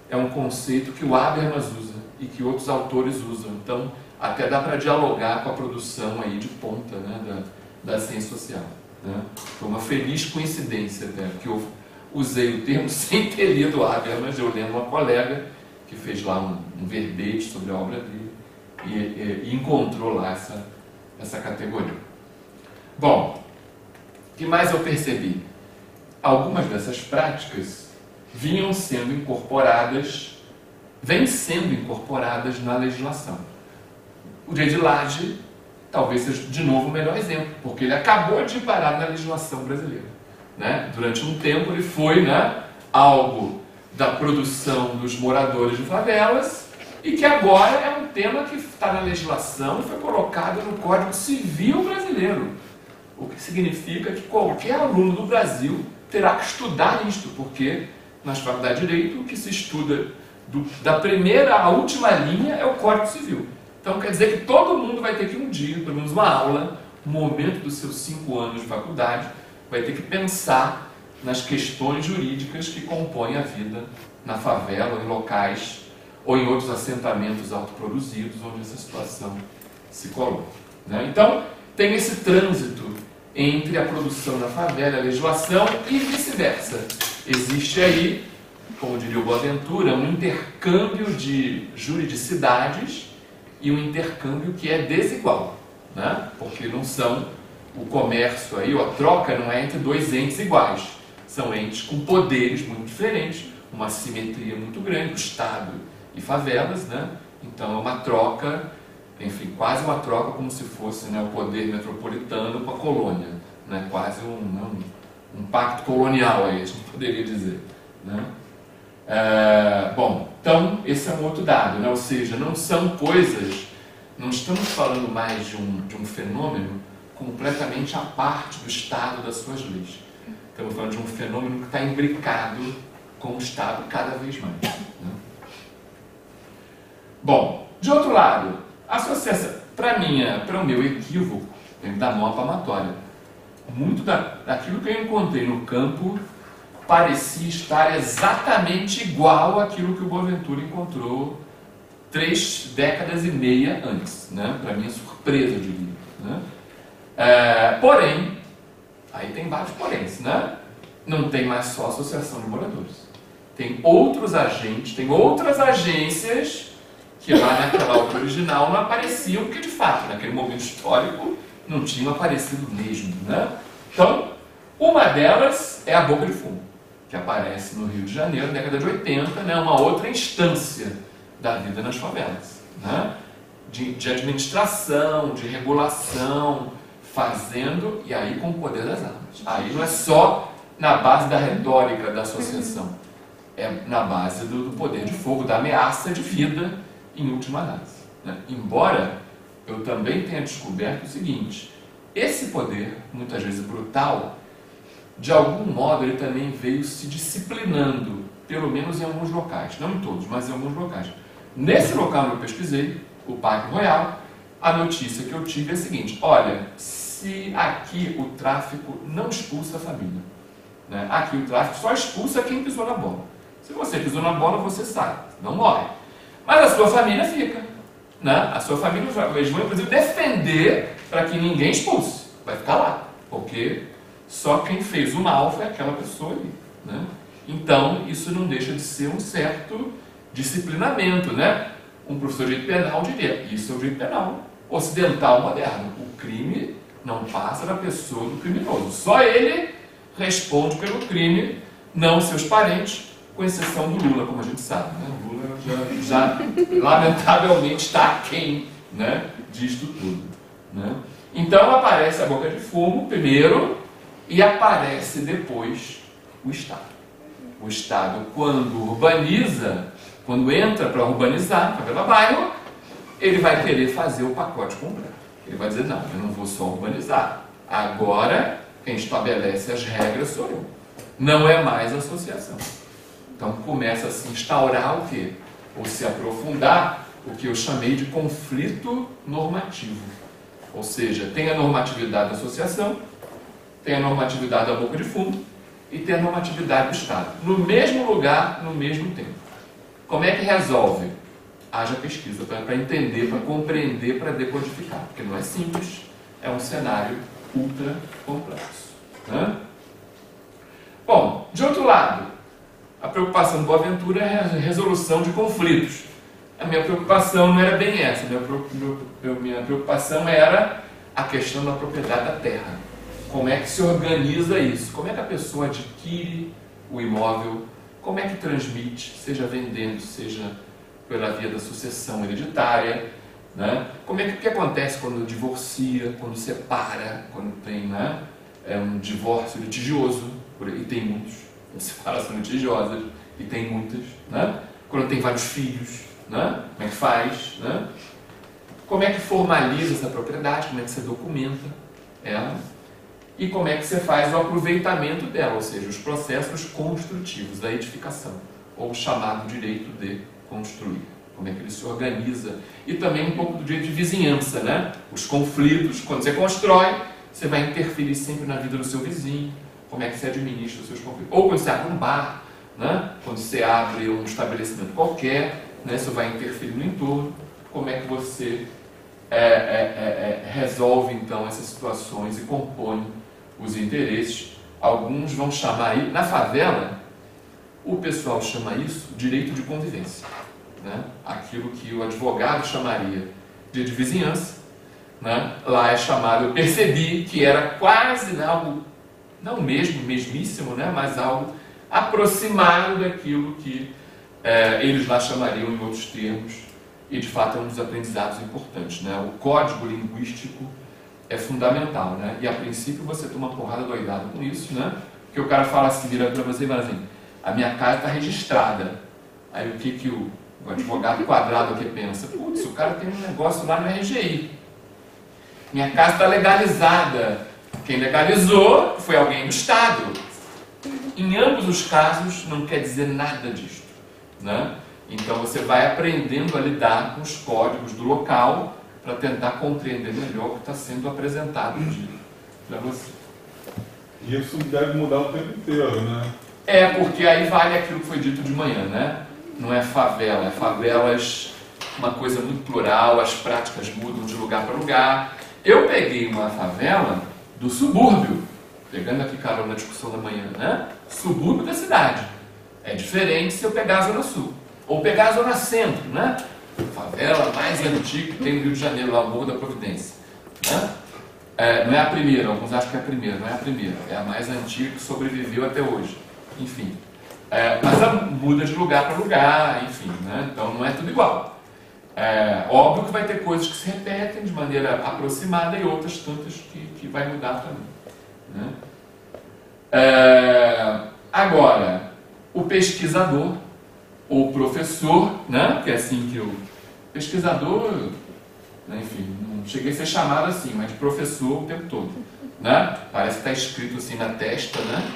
é um conceito que o Habermas usa e que outros autores usam. Então, até dá para dialogar com a produção aí de ponta né, da, da ciência social. Né? Foi uma feliz coincidência até, que eu usei o termo sem ter lido Habermas, eu lendo uma colega que fez lá um, um verbete sobre a obra dele e, e, e encontrou lá essa, essa categoria. Bom, o que mais eu percebi? Algumas dessas práticas vinham sendo incorporadas, vêm sendo incorporadas na legislação. O dia de laje talvez seja de novo o melhor exemplo, porque ele acabou de parar na legislação brasileira. Né? Durante um tempo ele foi né, algo da produção dos moradores de favelas e que agora é um tema que está na legislação e foi colocado no Código Civil brasileiro. O que significa que qualquer aluno do Brasil terá que estudar isto, porque nas faculdades de Direito o que se estuda do, da primeira à última linha é o Código Civil. Então quer dizer que todo mundo vai ter que um dia, pelo menos uma aula, um momento dos seus cinco anos de faculdade, vai ter que pensar nas questões jurídicas que compõem a vida na favela, em locais ou em outros assentamentos autoproduzidos onde essa situação se coloca. Né? Então, tem esse trânsito entre a produção na favela, a legislação e vice-versa. Existe aí, como diria o Boaventura, um intercâmbio de juridicidades e um intercâmbio que é desigual, né? porque não são o comércio aí, a troca não é entre dois entes iguais, são entes com poderes muito diferentes, uma simetria muito grande, o Estado e favelas, né? então é uma troca, enfim, quase uma troca como se fosse né, o poder metropolitano com a colônia, né? quase um, né, um, um pacto colonial aí, a gente poderia dizer. Né? É, bom, então esse é um outro dado, né? ou seja, não são coisas, não estamos falando mais de um, de um fenômeno completamente à parte do Estado das suas leis. Estamos falando de um fenômeno que está imbricado com o Estado cada vez mais. Né? Bom, de outro lado, associação, para para o meu equívoco, da mão palmatória, muito da, daquilo que eu encontrei no campo parecia estar exatamente igual àquilo que o Boaventura encontrou três décadas e meia antes, né? para minha surpresa, eu diria. Né? É, porém, aí tem vários poréns, né? não tem mais só associação de moradores. Tem outros agentes, tem outras agências que lá naquela obra original não apareciam, porque de fato, naquele momento histórico, não tinham aparecido mesmo. Né? Então, uma delas é a boca de fumo que aparece no Rio de Janeiro, década de 80, né, uma outra instância da vida nas favelas. Né? De, de, administração, de regulação, fazendo, e aí com o poder das armas. Aí não é só na base da retórica da associação, é na base do, do poder de fogo, da ameaça de vida, em última análise. Né? Embora eu também tenha descoberto o seguinte: esse poder, muitas vezes brutal, de algum modo ele também veio se disciplinando, pelo menos em alguns locais, não em todos, mas em alguns locais. Nesse local onde eu pesquisei, o Parque Royal, a notícia que eu tive é a seguinte: olha, se aqui o tráfico não expulsa a família, né? aqui o tráfico só expulsa quem pisou na bola. Se você pisou na bola, você sai, não morre. Mas a sua família fica. Né? A sua família, eles vão inclusive defender para que ninguém expulse. Vai ficar lá, porque só quem fez o mal foi aquela pessoa ali. Né? Então, isso não deixa de ser um certo disciplinamento. Né? Um professor de direito penal diria: isso é o direito penal ocidental moderno. O crime não passa da pessoa do criminoso. Só ele responde pelo crime, não seus parentes, com exceção do Lula, como a gente sabe. Né? O Lula já, já lamentavelmente está aquém né, disto tudo. Né? Então aparece a boca de fumo, primeiro, e aparece depois o Estado. O Estado, quando urbaniza, quando entra para urbanizar, favela bairro, ele vai querer fazer o pacote completo. Ele vai dizer, não, eu não vou só urbanizar. Agora quem estabelece as regras sou eu. Não é mais associação. Então começa a se instaurar o quê? Ou se aprofundar o que eu chamei de conflito normativo. Ou seja, tem a normatividade da associação, tem a normatividade da boca de fundo e tem a normatividade do Estado. No mesmo lugar, no mesmo tempo. Como é que resolve? Haja pesquisa para entender, para compreender, para decodificar. Porque não é simples, é um cenário ultra complexo. Né? Bom, de outro lado, a preocupação do Boaventura é a resolução de conflitos. A minha preocupação não era bem essa. Minha preocupação era a questão da propriedade da terra. Como é que se organiza isso? Como é que a pessoa adquire o imóvel? Como é que transmite, seja vendendo, seja pela via da sucessão hereditária? Né? Como é que, que acontece quando divorcia, quando separa, quando tem né, é um divórcio litigioso, e tem muitos, separação litigiosas, e tem muitas, né? quando tem vários filhos, né? como é que faz? Né? Como é que formaliza essa propriedade, como é que você documenta ela? E como é que você faz o aproveitamento dela, ou seja, os processos construtivos da edificação, ou chamado direito de construir como é que ele se organiza, e também um pouco do direito de vizinhança, né? Os conflitos, quando você constrói, você vai interferir sempre na vida do seu vizinho, como é que você administra os seus conflitos. Ou quando você abre um bar, né? quando você abre um estabelecimento qualquer, né? você vai interferir no entorno, como é que você é, é, é, é resolve então essas situações e compõe os interesses. Alguns vão chamar, na favela, o pessoal chama isso direito de convivência né? aquilo que o advogado chamaria de, vizinhança, né? lá é chamado, eu percebi que era quase né, algo, não mesmo, mesmíssimo, né? mas algo aproximado daquilo que é, eles lá chamariam em outros termos, e de fato é um dos aprendizados importantes. Né? O código linguístico é fundamental, né? e a princípio você toma uma porrada doidada com isso, né? porque o cara fala assim, vira para você e fala assim, a minha casa está registrada. Aí o que, que o o advogado quadrado que pensa, putz, o cara tem um negócio lá no RGI. Minha casa está legalizada. Quem legalizou foi alguém do Estado. Em ambos os casos, não quer dizer nada disso. Né? Então você vai aprendendo a lidar com os códigos do local para tentar compreender melhor o que está sendo apresentado para você. E isso deve mudar o tempo inteiro, né? É, porque aí vale aquilo que foi dito de manhã, né? não é favela, é favelas, uma coisa muito plural, as práticas mudam de lugar para lugar. Eu peguei uma favela do subúrbio, pegando aqui carona na discussão da manhã, né? Subúrbio da cidade. É diferente se eu pegar a Zona Sul. Ou pegar a Zona Centro, né? Favela mais antiga que tem no Rio de Janeiro, lá o Morro da Providência. Né? É, não é a primeira, alguns acham que é a primeira, não é a primeira. É a mais antiga que sobreviveu até hoje. Enfim. É, mas muda de lugar para lugar, enfim, né? então não é tudo igual. É, óbvio que vai ter coisas que se repetem de maneira aproximada e outras tantas que, que vai mudar também. Né? É, agora, o pesquisador, ou professor, né? que é assim que o pesquisador, né? enfim, não cheguei a ser chamado assim, mas professor o tempo todo. Né? Parece que está escrito assim na testa, né?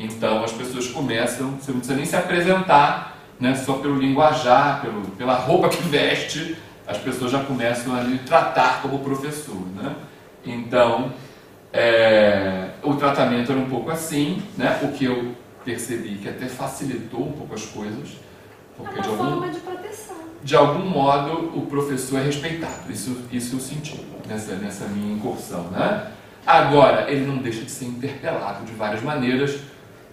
Então as pessoas começam, você não precisa nem se apresentar, né, só pelo linguajar, pelo, pela roupa que veste, as pessoas já começam a lhe tratar como professor. Né? Então é, o tratamento era um pouco assim, né? o que eu percebi que até facilitou um pouco as coisas. Porque é uma de algum, forma de proteção. De algum modo o professor é respeitado, isso, isso eu senti nessa, nessa minha incursão. Né? Agora, ele não deixa de ser interpelado de várias maneiras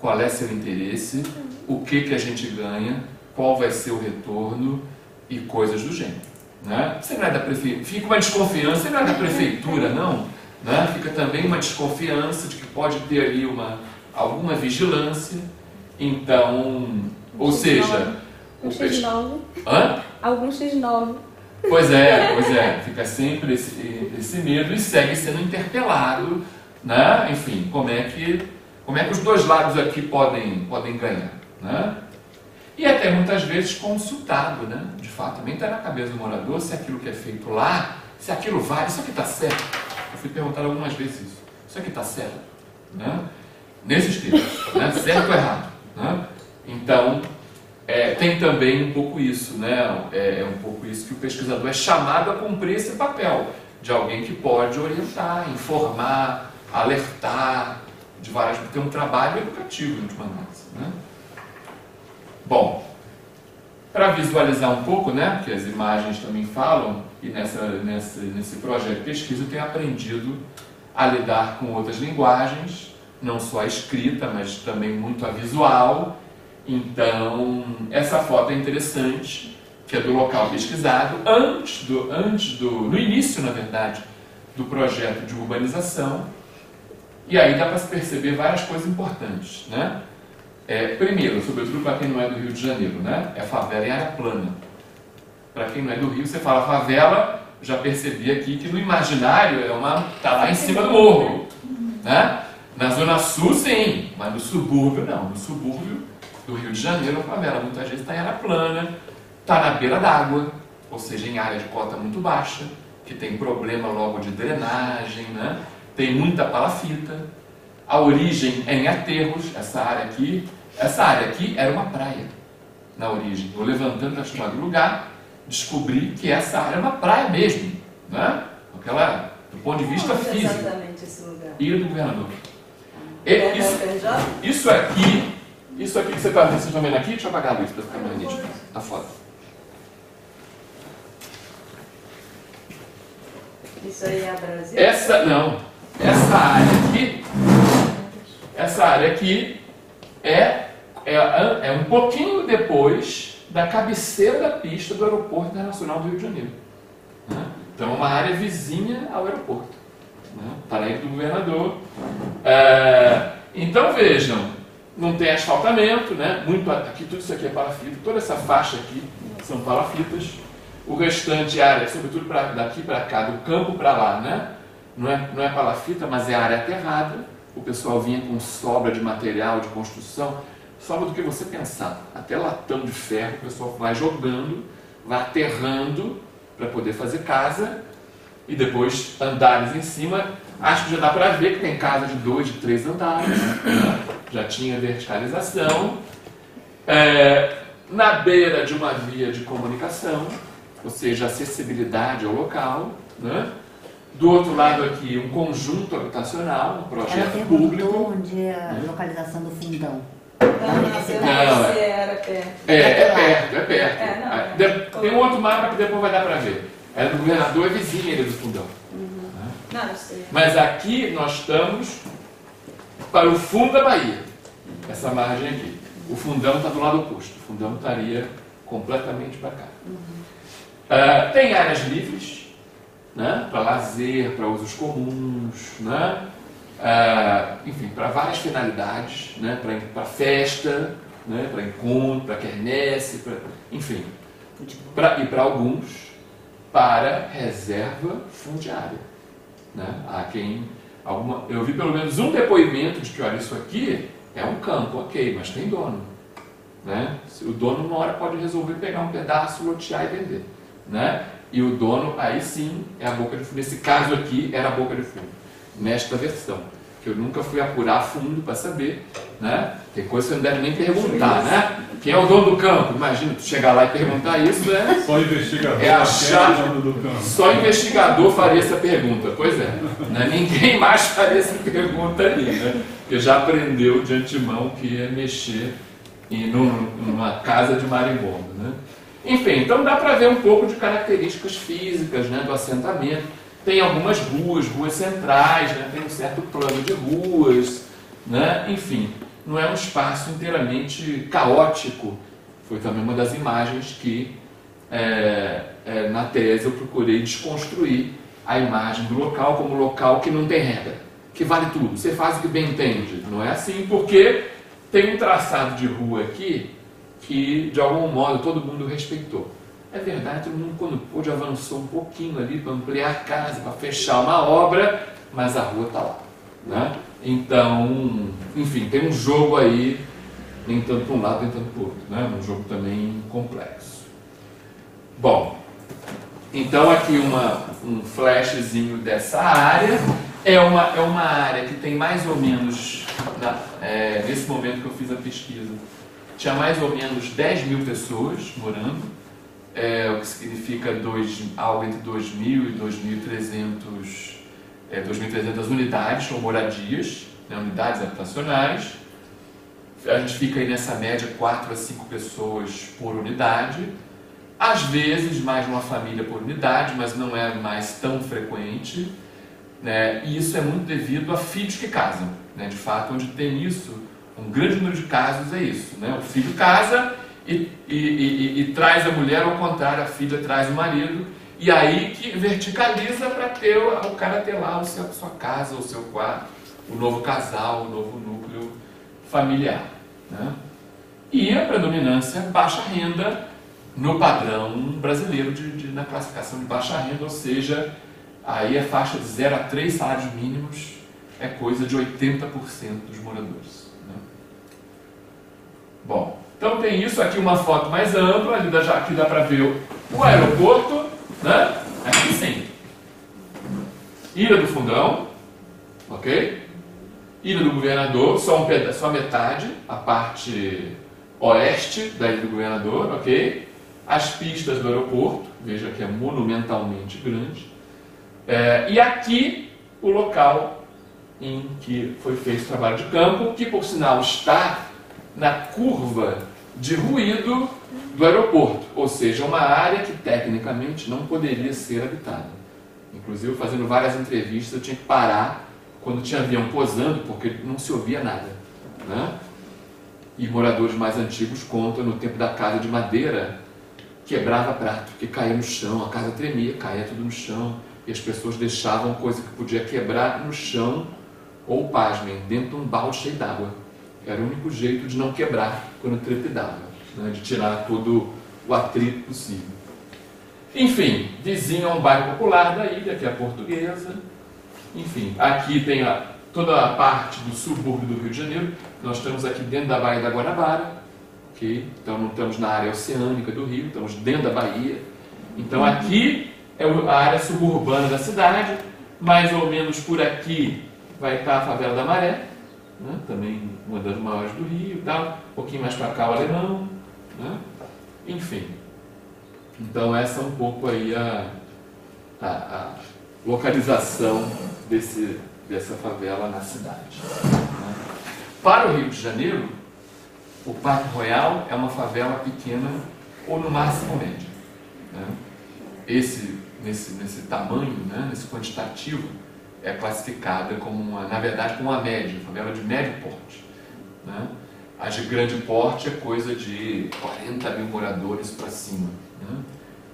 qual é seu interesse, o que, que a gente ganha, qual vai ser o retorno e coisas do gênero. Né? Você não é da prefeitura, fica uma desconfiança, você não é da prefeitura, não. Né? Fica também uma desconfiança de que pode ter ali uma, alguma vigilância. Então, ou seja, o X9. Hã? Algum X9. Pois é, pois é, fica sempre esse, esse medo e segue sendo interpelado, né? Enfim, como é que como é que os dois lados aqui podem, podem ganhar? Né? E até muitas vezes consultado, né? De fato, também está na cabeça do morador se aquilo que é feito lá, se aquilo vale, isso aqui está certo. Eu fui perguntar algumas vezes isso. Isso aqui está certo? Né? Nesses termos, né? certo ou errado. Né? Então, é, tem também um pouco isso, né? É, é, um pouco isso que o pesquisador é chamado a cumprir esse papel de alguém que pode orientar, informar, alertar, de várias, ter um trabalho educativo, em última análise. Né? Bom, para visualizar um pouco, né, que as imagens também falam, e nessa, nessa, nesse projeto de pesquisa eu tenho aprendido a lidar com outras linguagens, não só a escrita, mas também muito a visual. Então, essa foto é interessante, que é do local pesquisado, antes do, antes do, no início, na verdade, do projeto de urbanização. E aí dá para se perceber várias coisas importantes, né? É, primeiro, sobretudo para quem não é do Rio de Janeiro, né? É favela em área plana. Para quem não é do Rio, você fala favela, já percebi aqui que no imaginário é uma tá lá em cima do morro, né? Na zona sul, sim, mas no subúrbio não. No subúrbio do Rio de Janeiro, a favela muitas vezes está em área plana, está na beira d'água, ou seja, em área de cota muito baixa, que tem problema logo de drenagem, né? Tem muita palafita. A origem é em aterros, essa área aqui essa área aqui era uma praia na origem. Eu levantando a história do lugar, descobri que essa área é uma praia mesmo, né? Aquela, do ponto de vista físico. exatamente esse lugar? Ilha do Governador. É E- isso, UFRJ? isso aqui, isso aqui que você está vocês estão vendo aqui, deixa eu apagar a luz para ficar mais nítido. A foto. Isso aí é a Brasil? Essa, não, essa área aqui, essa área aqui é, é, é um pouquinho depois da cabeceira da pista do Aeroporto Internacional do Rio de Janeiro. né? Então, é uma área vizinha ao aeroporto. Né? Paraíba do Governador. É, então, vejam, não tem asfaltamento, né? Muito, aqui, tudo isso aqui é palafita, toda essa faixa aqui são palafitas. O restante área, sobretudo pra, daqui para cá, do campo para lá, né? Não é, não é palafita, mas é área aterrada. O pessoal vinha com sobra de material de construção, sobra do que você pensar. Até latão de ferro, o pessoal vai jogando, vai aterrando para poder fazer casa e depois andares em cima. Acho que já dá para ver que tem casa de dois, de três andares, já tinha verticalização. É, na beira de uma via de comunicação, ou seja, acessibilidade ao local. Né? Do outro lado aqui, um conjunto habitacional, um projeto público. onde é a localização do fundão. Não, não, universidade. Não, se era perto. É, é perto, é perto. É, não, É, é. tem um outro mapa que depois vai dar para ver. É do governador, é vizinha ele do fundão. Não, eu sei. Mas aqui nós estamos para o fundo da Bahia, essa margem aqui. O fundão está do lado oposto, o fundão estaria completamente para cá. Ah, tem áreas livres, né, para lazer, para usos comuns, né, ah, enfim, para várias finalidades, né, para festa, né, para encontro, para quermesse, pra, enfim, pra, e para alguns para reserva fundiária. Né? Há quem. Alguma, eu vi pelo menos um depoimento de que, olha, isso aqui é um campo, ok, mas tem dono. Né? O dono, uma hora, pode resolver pegar um pedaço, lotear e vender. Né? E o dono, aí sim, é a boca de fundo. Nesse caso aqui, era a boca de fundo. Nesta versão. Que eu nunca fui apurar fundo para saber. Né? Tem coisa que você não deve nem perguntar, né? Quem é o dono do campo? Imagina, tu chegar lá e perguntar isso, né? Só investigador É a quer chave- o dono do campo. Só investigador faria essa pergunta. Pois é. Né? Ninguém mais faria essa pergunta ali, né? Porque já aprendeu de antemão que ia mexer em, num- numa casa de marimbondo, né? Enfim, então dá para ver um pouco de características físicas né, do assentamento. Tem algumas ruas, ruas centrais, né? tem um certo plano de ruas, né? enfim, não é um espaço inteiramente caótico. Foi também uma das imagens que é, é, na tese eu procurei desconstruir a imagem do local como local que não tem regra, que vale tudo, você faz o que bem entende. Não é assim, porque tem um traçado de rua aqui que de algum modo todo mundo respeitou. É verdade, todo mundo quando pôde avançou um pouquinho ali para ampliar a casa, para fechar uma obra, mas a rua está lá. Né? Então, enfim, tem um jogo aí, nem tanto para um lado, nem tanto para o outro. Né? Um jogo também complexo. Bom, então aqui uma, um flashzinho dessa área. é uma, é uma área que tem mais ou menos, na, é, nesse momento que eu fiz a pesquisa, tinha mais ou menos 10 mil pessoas morando, é, o que significa dois, algo entre 2.000 e 2.300 é, 2.300 unidades ou moradias, né, unidades habitacionais. A gente fica aí nessa média 4 a 5 pessoas por unidade. Às vezes mais uma família por unidade, mas não é mais tão frequente. Né? E isso é muito devido a filhos que casam. Né? De fato, onde tem isso, um grande número de casos é isso. Né? O filho casa e, e, e, e traz a mulher, ao contrário, a filha traz o marido. E aí que verticaliza para ter o, cara ter lá a sua casa, o seu quarto, o novo casal, o novo núcleo familiar. Né? E a predominância baixa renda no padrão brasileiro de, de, na classificação de baixa renda, ou seja, aí a faixa de 0 a 3 salários mínimos é coisa de 80% dos moradores. Bom, então tem isso aqui uma foto mais ampla, ali dá, aqui dá para ver o aeroporto, né? Aqui sim. Ilha do Fundão, ok? Ilha do Governador, só, um pedaço, só metade, a parte oeste da Ilha do Governador, ok? As pistas do aeroporto, veja que é monumentalmente grande. É, e aqui o local em que foi feito o trabalho de campo, que por sinal está na curva de ruído do aeroporto, ou seja, uma área que tecnicamente não poderia ser habitada. Inclusive, fazendo várias entrevistas, eu tinha que parar quando tinha avião posando, porque não se ouvia nada. Né? E moradores mais antigos contam no tempo da casa de madeira, quebrava prato, que caía no chão, a casa tremia, caía tudo no chão, e as pessoas deixavam coisa que podia quebrar no chão, ou pasmem, dentro de um balde cheio d'água. Era o único jeito de não quebrar quando trepidava né, de tirar todo o atrito possível. Enfim, vizinho a um bairro popular da ilha, que é a Portuguesa. Enfim, aqui tem a, toda a parte do subúrbio do Rio de Janeiro. Nós estamos aqui dentro da Baía da Guanabara, ok? Então não estamos na área oceânica do Rio, estamos dentro da Bahia. Então aqui é a área suburbana da cidade, mais ou menos por aqui vai estar a favela da Maré, né? também uma das maiores do Rio, tal. um pouquinho mais para cá o Alemão, né? Enfim. Então essa é um pouco aí a, a, a localização desse, dessa favela na cidade. Né? Para o Rio de Janeiro, o Parque Royal é uma favela pequena ou no máximo média. Né? Esse, nesse, nesse tamanho, né? nesse quantitativo, é classificada como uma, na verdade, como uma média, favela de médio porte. Né? A de grande porte é coisa de 40 mil moradores para cima. Né?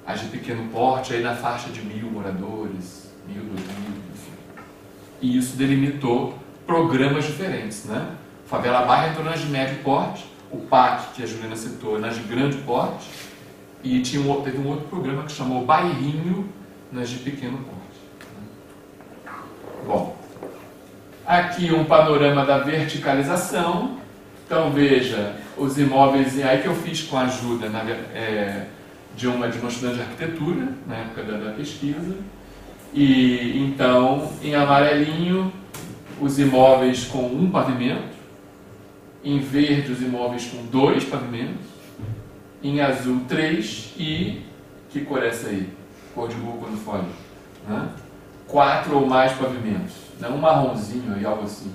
A de pequeno porte é aí na faixa de mil moradores, mil, dois mil, enfim. E isso delimitou programas diferentes. Né? Favela Barra entrou nas de médio porte, o PAC, que a Juliana citou, nas de grande porte, e tinha um, teve um outro programa que chamou Bairrinho nas de pequeno porte. Bom, aqui um panorama da verticalização então veja, os imóveis, aí que eu fiz com a ajuda na, é, de, uma, de uma estudante de arquitetura, na época da, da pesquisa. E então, em amarelinho, os imóveis com um pavimento, em verde os imóveis com dois pavimentos, em azul três e que cor é essa aí? Cor de rua quando foge. Né? Quatro ou mais pavimentos, não um marronzinho aí, algo assim.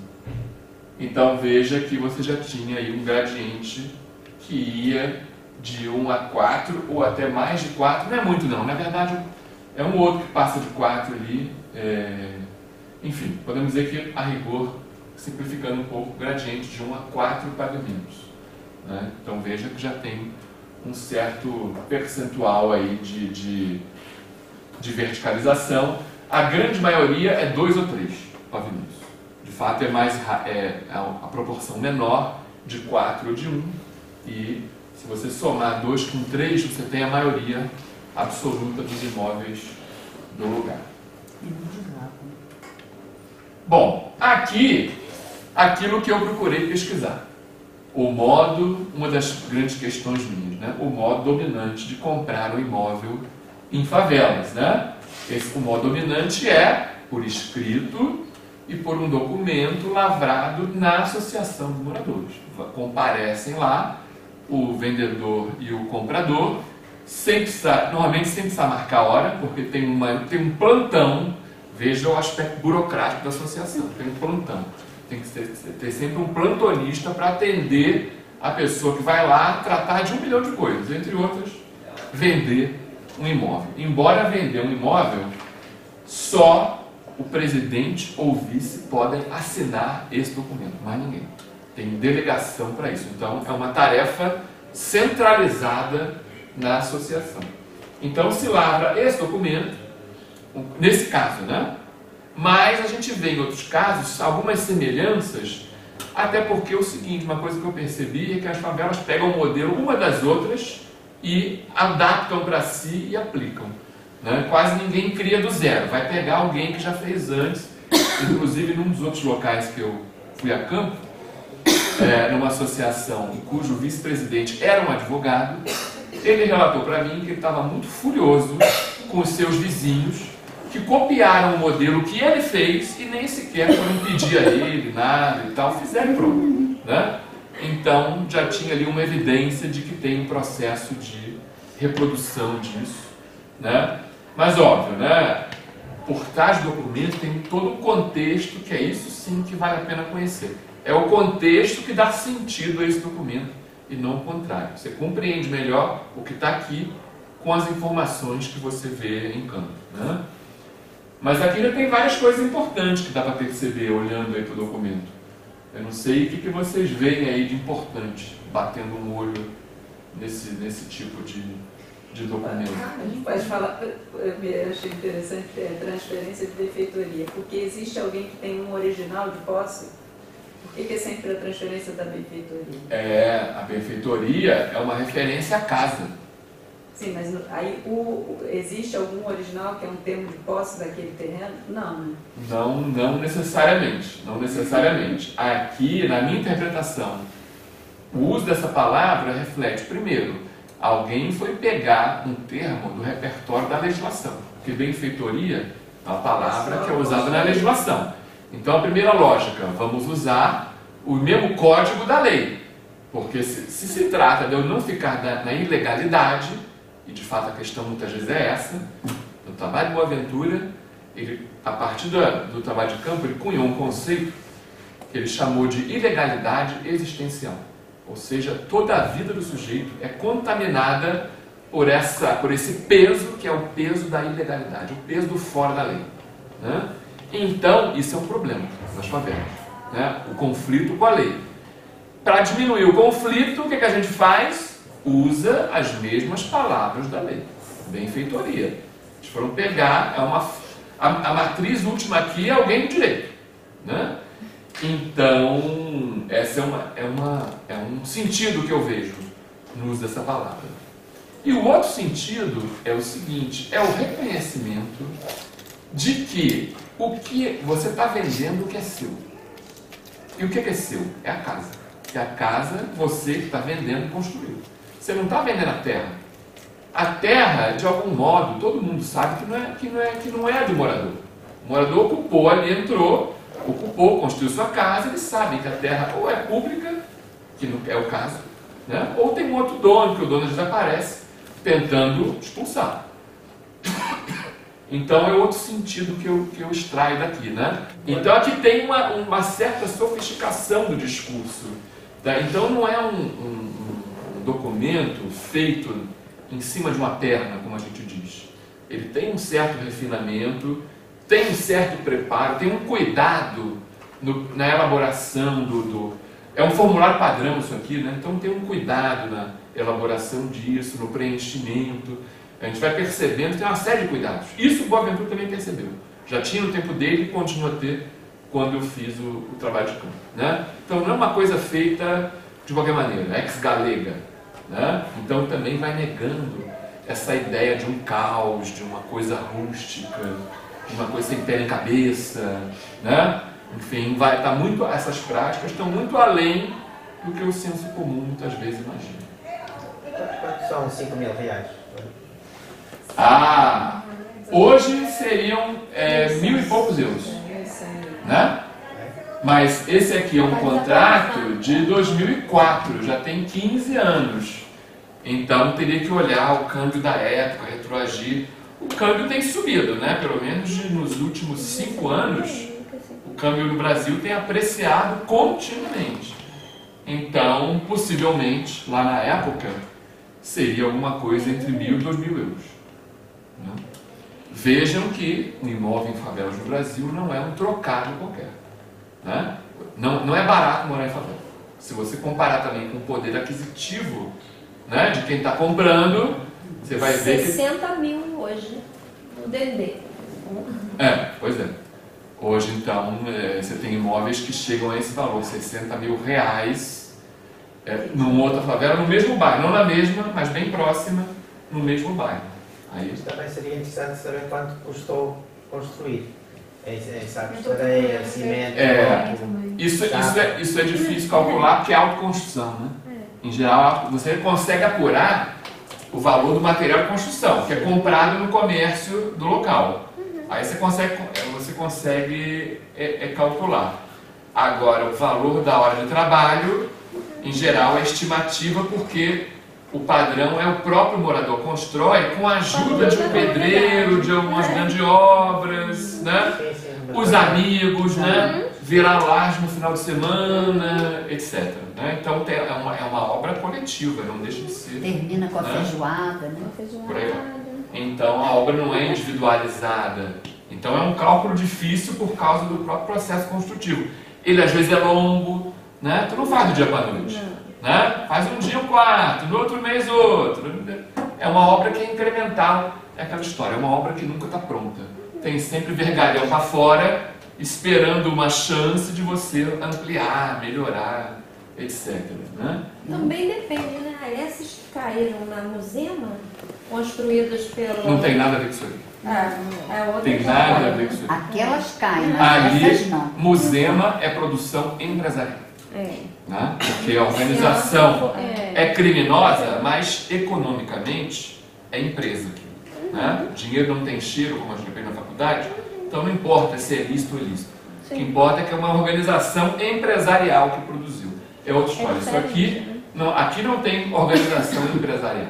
Então veja que você já tinha aí um gradiente que ia de 1 a 4 ou até mais de 4, não é muito não, na verdade é um outro que passa de 4 ali, é... enfim, podemos dizer que a rigor, simplificando um pouco, gradiente de 1 a 4 pavimentos. Né? Então veja que já tem um certo percentual aí de, de, de verticalização, a grande maioria é 2 ou 3 pavimentos fato é mais é, é a proporção menor de 4 ou de 1 e se você somar 2 com 3, você tem a maioria absoluta dos imóveis do lugar. Bom, aqui, aquilo que eu procurei pesquisar. O modo, uma das grandes questões minhas, né? o modo dominante de comprar um imóvel em favelas. Né? Esse, o modo dominante é, por escrito, e por um documento lavrado na associação de moradores. Comparecem lá o vendedor e o comprador, sem precisar, normalmente sem precisar marcar hora, porque tem, uma, tem um plantão, veja o aspecto burocrático da associação, tem um plantão. Tem que ter, ter sempre um plantonista para atender a pessoa que vai lá tratar de um milhão de coisas, entre outras, vender um imóvel. Embora vender um imóvel, só o presidente ou vice podem assinar esse documento, mais ninguém. Tem delegação para isso. Então, é uma tarefa centralizada na associação. Então, se lavra esse documento, nesse caso, né? Mas a gente vê em outros casos algumas semelhanças, até porque é o seguinte, uma coisa que eu percebi é que as favelas pegam o modelo uma das outras e adaptam para si e aplicam. Né? Quase ninguém cria do zero, vai pegar alguém que já fez antes. Inclusive, num dos outros locais que eu fui a campo, é, numa associação cujo vice-presidente era um advogado, ele relatou para mim que ele estava muito furioso com os seus vizinhos que copiaram o modelo que ele fez e nem sequer foram pedir a ele nada e tal, fizeram pronto. Né? Então já tinha ali uma evidência de que tem um processo de reprodução disso. Né? Mas óbvio, né? por trás do documento tem todo um contexto que é isso sim que vale a pena conhecer. É o contexto que dá sentido a esse documento e não o contrário. Você compreende melhor o que está aqui com as informações que você vê em campo. Né? Mas aqui ainda tem várias coisas importantes que dá para perceber olhando aí para o documento. Eu não sei o que, que vocês veem aí de importante, batendo um olho nesse, nesse tipo de, de documento. A gente pode falar, eu achei interessante é transferência de benfeitoria, porque existe alguém que tem um original de posse? Por que, que é sempre a transferência da benfeitoria? É, a benfeitoria é uma referência à casa. Sim, mas aí o, existe algum original que é um termo de posse daquele terreno? Não, né? Não, não necessariamente. Não necessariamente. Aqui, na minha interpretação, o uso dessa palavra reflete, primeiro, alguém foi pegar um termo do repertório da legislação. Porque benfeitoria é uma palavra que é usada na legislação. Então, a primeira lógica, vamos usar o mesmo código da lei. Porque se se, se trata de eu não ficar na, na ilegalidade, e de fato a questão muitas vezes é essa, no trabalho de Boaventura, ele, a partir do, do trabalho de campo, ele cunhou um conceito que ele chamou de ilegalidade existencial. Ou seja, toda a vida do sujeito é contaminada por, essa, por esse peso que é o peso da ilegalidade, o peso do fora da lei. Né? Então, isso é um problema das favelas, né? o conflito com a lei. Para diminuir o conflito, o que, que a gente faz? usa as mesmas palavras da lei. Benfeitoria. Eles foram pegar, é uma, a, a matriz última aqui é alguém do direito. Né? Então, essa é, uma, é, uma, é um sentido que eu vejo no uso dessa palavra. E o outro sentido é o seguinte: é o reconhecimento de que o que você está vendendo o que é seu. E o que é seu? É a casa. Que a casa você que está vendendo construiu. Você não está vendendo a terra. A terra, de algum modo, todo mundo sabe que não é, que não é, que não é do morador. O morador ocupou ali, entrou, ocupou, construiu sua casa, eles sabem que a terra ou é pública, que não é o caso, né? ou tem um outro dono, que o dono desaparece, tentando expulsar. Então é outro sentido que eu, que eu extraio daqui. Né? Então aqui tem uma, uma certa sofisticação do discurso. Tá? Então não é um, um documento feito em cima de uma perna, como a gente diz. Ele tem um certo refinamento, tem um certo preparo, tem um cuidado no, na elaboração do, do, É um formulário padrão isso aqui, né? Então tem um cuidado na elaboração disso, no preenchimento. A gente vai percebendo tem uma série de cuidados. Isso o Boaventura também percebeu. Já tinha no tempo dele e continua a ter quando eu fiz o, o trabalho de campo. Né? Então não é uma coisa feita de qualquer maneira, ex-galega. Né? Então também vai negando essa ideia de um caos, de uma coisa rústica, uma coisa sem pé nem cabeça. Né? Enfim, vai tá muito, essas práticas estão muito além do que o senso comum muitas vezes imagina. Quanto são 5 mil reais? Ah, hoje seriam é, mil e poucos euros. Né? Mas esse aqui é um contrato de 2004, já tem 15 anos. Então teria que olhar o câmbio da época, retroagir. O câmbio tem subido, né? Pelo menos nos últimos cinco anos, o câmbio no Brasil tem apreciado continuamente. Então, possivelmente, lá na época, seria alguma coisa entre mil e dois mil euros. Né? Vejam que um imóvel em favelas no Brasil não é um trocado qualquer. Né? Não, não é barato morar em favela. Se você comparar também com o poder aquisitivo né, de quem está comprando, você vai ver que. 60 mil hoje no Dendê. É, pois é. Hoje, então, é, você tem imóveis que chegam a esse valor, 60 mil reais, é, numa outra favela, no mesmo bairro, não na mesma, mas bem próxima, no mesmo bairro. Aí, também seria interessante saber quanto custou construir. É, é, sabe, areia, cimento, É. isso, isso, é, isso é difícil calcular porque é autoconstrução, né? Em geral, você consegue apurar o valor do material de construção, que é comprado no comércio do local. Aí você consegue, você consegue é, é, calcular. Agora, o valor da hora de trabalho, em geral, é estimativa porque o padrão é o próprio morador constrói com a ajuda de um pedreiro, de algumas grandes obras, né? Os amigos, né? Virar laje no final de semana, etc. né? Então é uma, é uma obra coletiva, não deixa de ser. Termina com a Né? feijoada, né? Vai. Então a obra não é individualizada. Então é um cálculo difícil por causa do próprio processo construtivo. Ele às vezes é longo, né? Tu não faz do dia para a noite. Né? Faz um dia um quarto, no outro mês outro. É uma obra que é incremental. É aquela história, é uma obra que nunca está pronta. Tem sempre vergalhão para fora, esperando uma chance de você ampliar, melhorar, etc. Né? Também depende, né? Essas que caíram na Musema, construídas pelo. Não tem nada a ver com isso aí. É, é outra Tem nada a ver com isso aí. Aquelas caem, mas essas Ali, não. Musema é produção empresarial. É. Né? Porque a organização É. é criminosa, mas economicamente é empresa. Né? Dinheiro não tem cheiro, como a gente aprende na faculdade, então não importa se é lícito ou ilícito. O que importa é que é uma organização empresarial que produziu. É outra história. Isso diferente, aqui né? não, aqui não tem organização empresarial.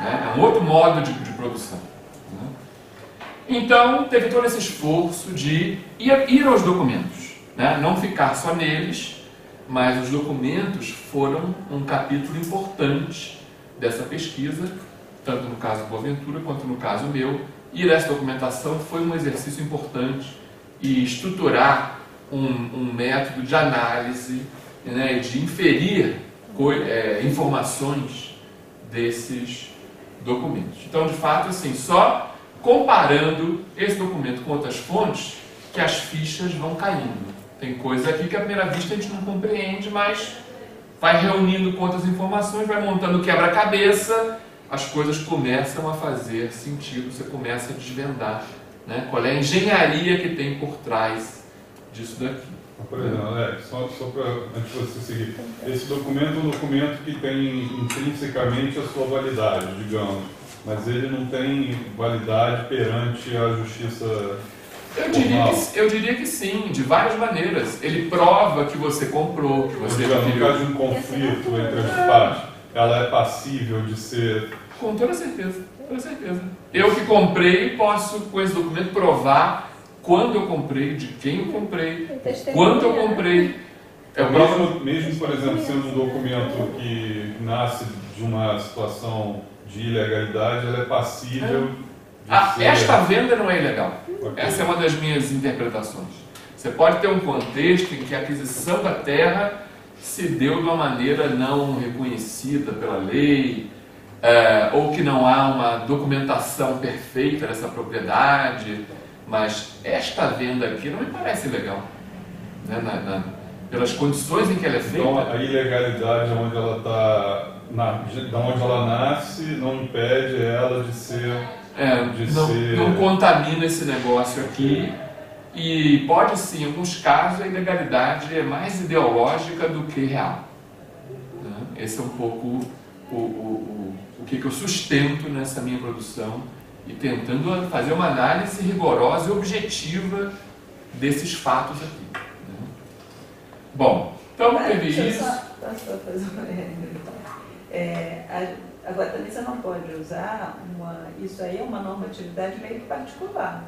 Né? É um outro modo de, de produção. né? Então, teve todo esse esforço de ir, ir aos documentos, né? não ficar só neles, mas os documentos foram um capítulo importante dessa pesquisa, tanto no caso do Boaventura quanto no caso meu. Ir a essa documentação foi um exercício importante e estruturar um, um método de análise, né, de inferir é, informações desses documentos. Então, de fato, assim, só comparando esse documento com outras fontes que as fichas vão caindo. Tem coisa aqui que à primeira vista a gente não compreende, mas vai reunindo com outras informações, vai montando quebra-cabeça, as coisas começam a fazer sentido, você começa a desvendar né, qual é a engenharia que tem por trás disso daqui. Por exemplo, Alex, só, só para antes de você seguir, esse documento é um documento que tem intrinsecamente a sua validade, digamos, mas ele não tem validade perante a justiça Eu diria, que, eu diria que sim, de várias maneiras. Ele prova que você comprou, que você Digamos, no caso de um conflito entre as partes, ela é passível de ser. Com toda certeza, toda certeza. Eu que comprei, posso com esse documento provar quando eu comprei, de quem eu comprei, quanto eu comprei. Provo mesmo, mesmo, por exemplo, sendo um documento que nasce de uma situação de ilegalidade, ela é passível de Ah, ser. esta venda não é ilegal. Ok. Essa é uma das minhas interpretações. Você pode ter um contexto em que a aquisição da terra se deu de uma maneira não reconhecida pela lei, eh, ou que não há uma documentação perfeita dessa propriedade, mas esta venda aqui não me parece legal. Né? Na- na- pelas condições em que ela é feita. Então, a ilegalidade onde ela está, da onde ela nasce, não impede ela de ser. É, de não, ser- não contamina esse negócio aqui. E pode sim, em alguns casos, a ilegalidade é mais ideológica do que real. Né? Esse é um pouco o, o, o, o que, que eu sustento nessa minha produção e tentando fazer uma análise rigorosa e objetiva desses fatos aqui. Né? Bom, então Ah, teve eu isso. Só, só fazer uma é, a- Agora também você não pode usar uma. Isso aí é uma normatividade meio que particular.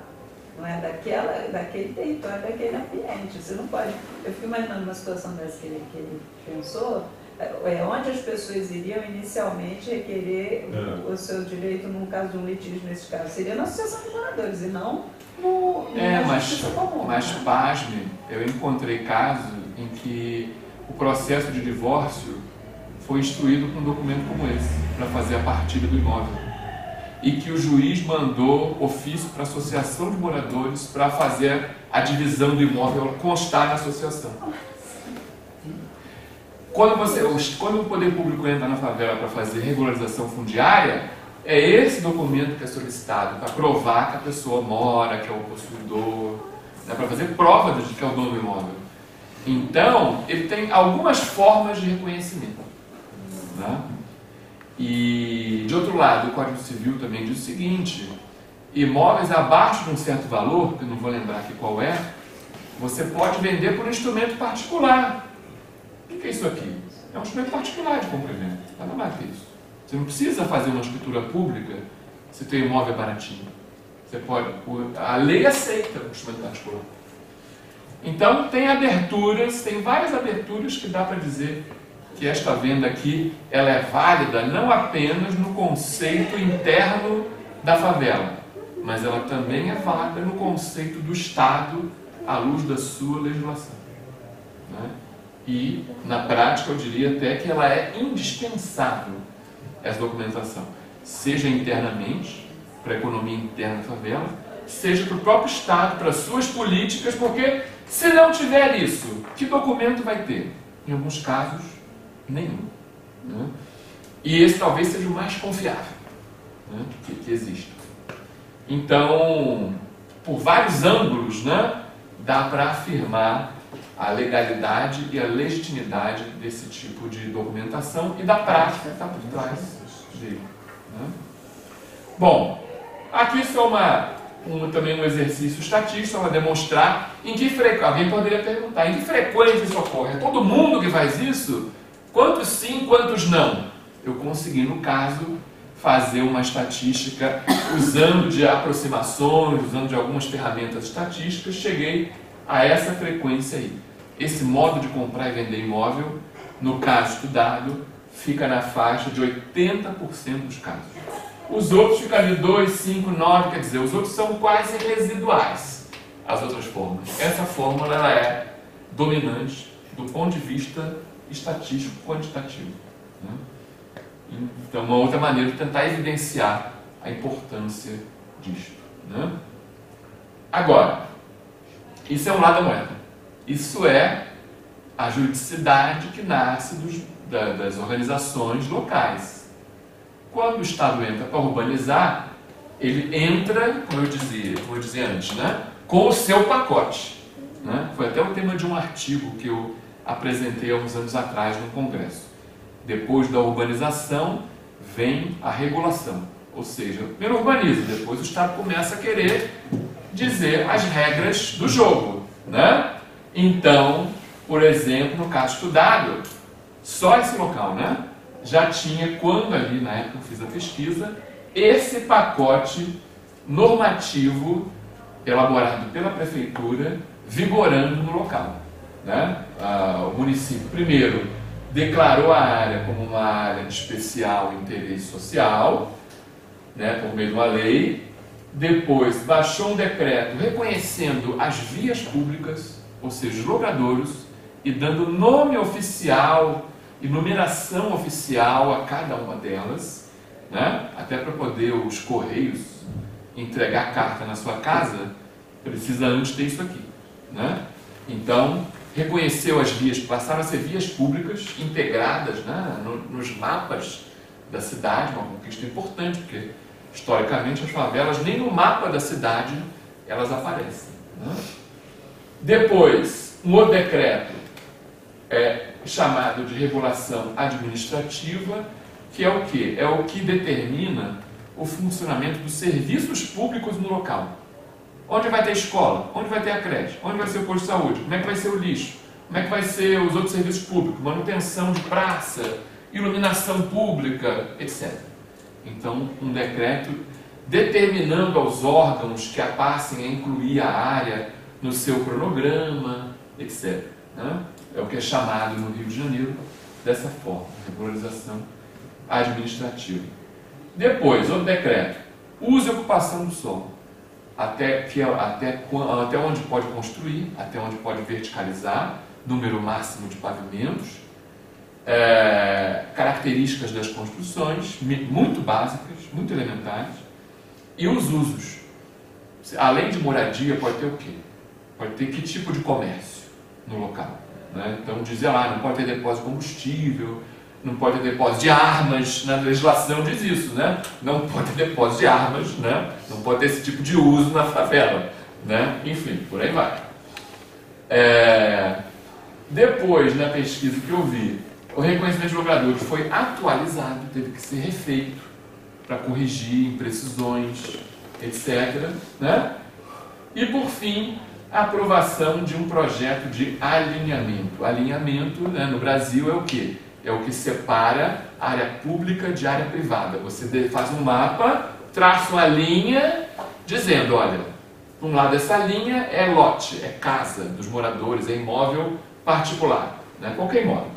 Não é daquela, daquele território, daquele ambiente. Você não pode. Eu fico imaginando uma situação dessa que ele, que ele pensou, é onde as pessoas iriam inicialmente requerer o, o seu direito, no caso de um litígio nesse caso, seria na associação de moradores e não no, É, na mas, comum. mas né? pasme, eu encontrei casos em que o processo de divórcio foi instruído com um documento como esse, para fazer a partilha do imóvel. E que o juiz mandou ofício para a associação de moradores para fazer a divisão do imóvel constar na associação. Quando, você, quando o poder público entra na favela para fazer regularização fundiária, é esse documento que é solicitado para provar que a pessoa mora, que é o possuidor, né, para fazer prova de que é o dono do imóvel. Então, ele tem algumas formas de reconhecimento. Né? E, de outro lado, o Código Civil também diz o seguinte: imóveis abaixo de um certo valor, que eu não vou lembrar aqui qual é, você pode vender por um instrumento particular. Que é isso aqui? É um instrumento particular de compra e venda. Nada mais que isso. Você não precisa fazer uma escritura pública se teu imóvel baratinho. Você pode. A lei aceita o instrumento particular. Então tem aberturas, tem várias aberturas que dá para dizer que esta venda aqui ela é válida não apenas no conceito interno da favela, mas ela também é válida no conceito do Estado à luz da sua legislação. né? E, na prática, eu diria até que ela é indispensável, essa documentação, seja internamente, para a economia interna da favela, seja para o próprio Estado, para as suas políticas, porque se não tiver isso, que documento vai ter? Em alguns casos, nenhum. né? E esse talvez seja o mais confiável né, que, que existe. Então, por vários ângulos, né, dá para afirmar a legalidade e a legitimidade desse tipo de documentação e da prática que está por trás dele. né? Bom, aqui isso é uma, um, também um exercício estatístico para demonstrar em que frequência. Alguém poderia perguntar: em que frequência isso ocorre? É todo mundo que faz isso? Quantos sim, quantos não? Eu consegui, no caso, fazer uma estatística usando de aproximações, usando de algumas ferramentas estatísticas, cheguei a essa frequência aí. Esse modo de comprar e vender imóvel, no caso estudado, fica na faixa de 80% dos casos. Os outros ficam ali 2, 5, 9, quer dizer, os outros são quase residuais, as outras fórmulas. Essa fórmula ela é dominante do ponto de vista estatístico quantitativo. né? Então, uma outra maneira de tentar evidenciar a importância disto. né? Agora, isso é um lado da moeda. Isso é a juridicidade que nasce dos- da- das organizações locais. Quando o Estado entra para urbanizar, ele entra, como eu dizia, como eu dizia antes, né? com o seu pacote. Né? Foi até o tema de um artigo que eu apresentei há uns anos atrás no Congresso. Depois da urbanização, vem a regulação. Ou seja, primeiro urbaniza, depois o Estado começa a querer dizer as regras do jogo. Né? Então, por exemplo, no caso estudado, só esse local né, já tinha, quando ali na época eu fiz a pesquisa, esse pacote normativo elaborado pela prefeitura vigorando no local. Né? Ah, o município, primeiro, declarou a área como uma área de especial interesse social, né, por meio de uma lei, depois baixou um decreto reconhecendo as vias públicas, ou seja, os logradouros, e dando nome oficial e numeração oficial a cada uma delas, né? até para poder os correios entregar carta na sua casa, precisa antes ter isso aqui. Né? Então, reconheceu as vias, passaram a ser vias públicas integradas né, no- nos mapas da cidade, uma conquista importante, porque historicamente as favelas nem no mapa da cidade elas aparecem. né? Depois, um outro decreto é chamado de regulação administrativa, que é o que? É o que determina o funcionamento dos serviços públicos no local. Onde vai ter escola? Onde vai ter a creche? Onde vai ser o posto de saúde? Como é que vai ser o lixo? Como é que vai ser os outros serviços públicos? Manutenção de praça, iluminação pública, etc. Então, um decreto determinando aos órgãos que a passem a incluir a área no seu cronograma, etc. Né? É o que é chamado no Rio de Janeiro dessa forma, regularização administrativa. Depois, outro decreto, uso e ocupação do solo. Até, que, até, até onde pode construir, até onde pode verticalizar, número máximo de pavimentos, é, características das construções, muito básicas, muito elementares, e os usos. Além de moradia, pode ter o quê? Pode ter que tipo de comércio no local. Né? Então, dizia lá, não pode ter depósito de combustível, não pode ter depósito de armas, na legislação diz isso, né? Não pode ter depósito de armas, né? Não pode ter esse tipo de uso na favela, né? Enfim, por aí vai. É... Depois, na pesquisa que eu vi, o reconhecimento de logradores foi atualizado, teve que ser refeito para corrigir imprecisões, etc. Né? E, por fim, a aprovação de um projeto de alinhamento. Alinhamento né, no Brasil é o quê? É o que separa área pública de área privada. Você faz um mapa, traça uma linha dizendo, olha, um lado dessa linha é lote, é casa dos moradores, é imóvel particular, né? qualquer imóvel.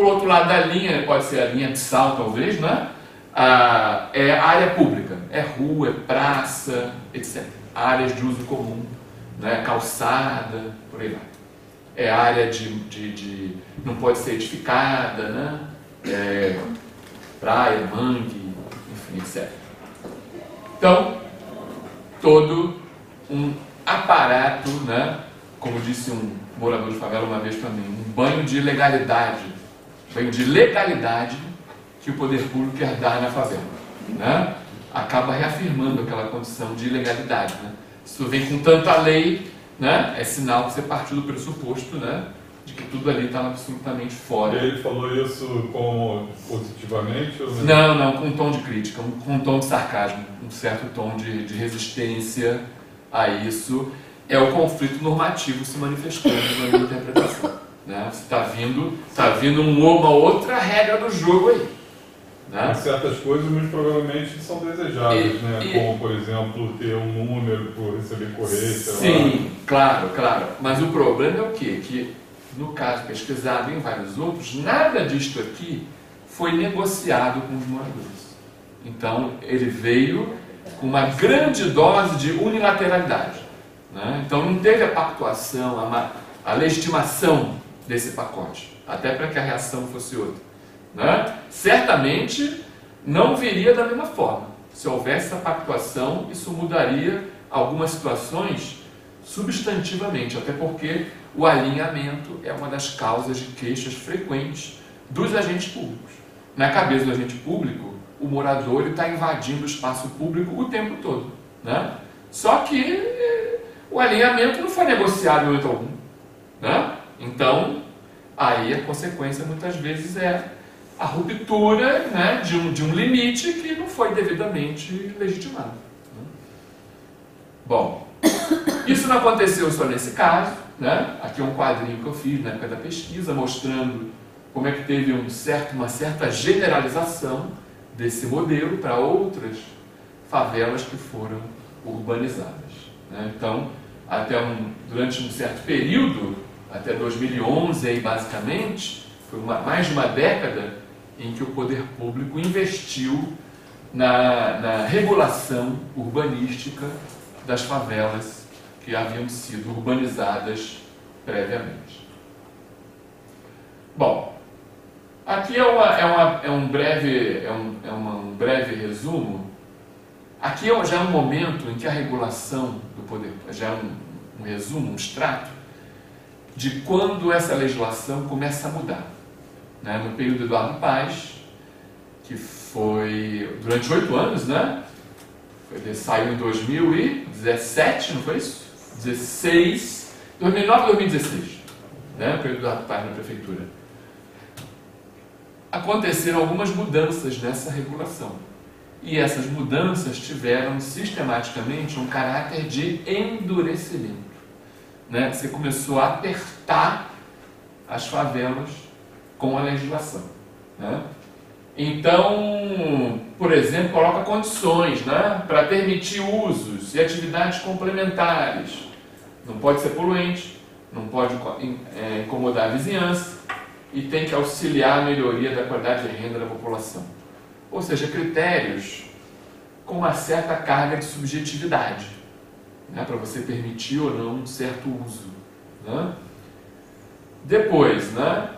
Por outro lado da linha, pode ser a linha de sal talvez, né? Ah, é área pública, é rua, é praça, etc. Áreas de uso comum né? calçada, por aí vai. É área de, de, de não pode ser edificada, né? É, praia, mangue, enfim, etc. Então, todo um aparato, né? como disse um morador de favela uma vez mim, um banho de legalidade, banho de legalidade que o poder público quer dar na favela. Né? Acaba reafirmando aquela condição de ilegalidade. Né? Se tu vem com tanta lei, né, é sinal que você partiu do pressuposto, né, de que tudo ali estava absolutamente fora. E ele falou isso como positivamente? Ou não, não, com um tom de crítica, com um tom de sarcasmo, um certo tom de, de resistência a isso. É o conflito normativo se manifestando na minha interpretação. Né? Você está vindo, tá vindo uma outra regra do jogo aí. Né? certas coisas, mas provavelmente são desejáveis, e, né? E, Como, por exemplo, ter um número por receber correio, Sim, claro, claro. Mas o problema é o quê? Que, no caso pesquisado e em vários outros, nada disto aqui foi negociado com os moradores. Então, ele veio com uma grande dose de unilateralidade. Né? Então, não teve a pactuação, a, a legitimação desse pacote, até para que a reação fosse outra. Né? Certamente não viria da mesma forma. Se houvesse essa pactuação, isso mudaria algumas situações substantivamente, até porque o alinhamento é uma das causas de queixas frequentes dos agentes públicos. Na cabeça do agente público, o morador está invadindo o espaço público o tempo todo. Né? Só que o alinhamento não foi negociado em momento algum. Né? Então, aí a consequência muitas vezes é a ruptura né, de, um, de um limite que não foi devidamente legitimado. Né? Bom, isso não aconteceu só nesse caso. Né? Aqui é um quadrinho que eu fiz na época da pesquisa, mostrando como é que teve um certo, uma certa generalização desse modelo para outras favelas que foram urbanizadas. Né? Então, até um, durante um certo período, até 2011 aí basicamente, foi uma, mais de uma década, em que o poder público investiu na, na regulação urbanística das favelas que haviam sido urbanizadas previamente. Bom, aqui é, uma, é, uma, é um, breve, é um, é uma, um breve resumo. Aqui é já é um momento em que a regulação do poder, já é um, um resumo, um extrato, de quando essa legislação começa a mudar né, no período Eduardo Paz, que foi durante oito anos, né? Ele saiu em 2017, não foi isso? 16, 2009 2016, né? O período Eduardo Paz na prefeitura. Aconteceram algumas mudanças nessa regulação. E essas mudanças tiveram sistematicamente um caráter de endurecimento. Né? Você começou a apertar as favelas com a legislação. Né? Então, por exemplo, coloca condições né, para permitir usos e atividades complementares. Não pode ser poluente, não pode é, incomodar a vizinhança e tem que auxiliar a melhoria da qualidade de renda da população. Ou seja, critérios com uma certa carga de subjetividade, né, para você permitir ou não um certo uso. Né? Depois, né,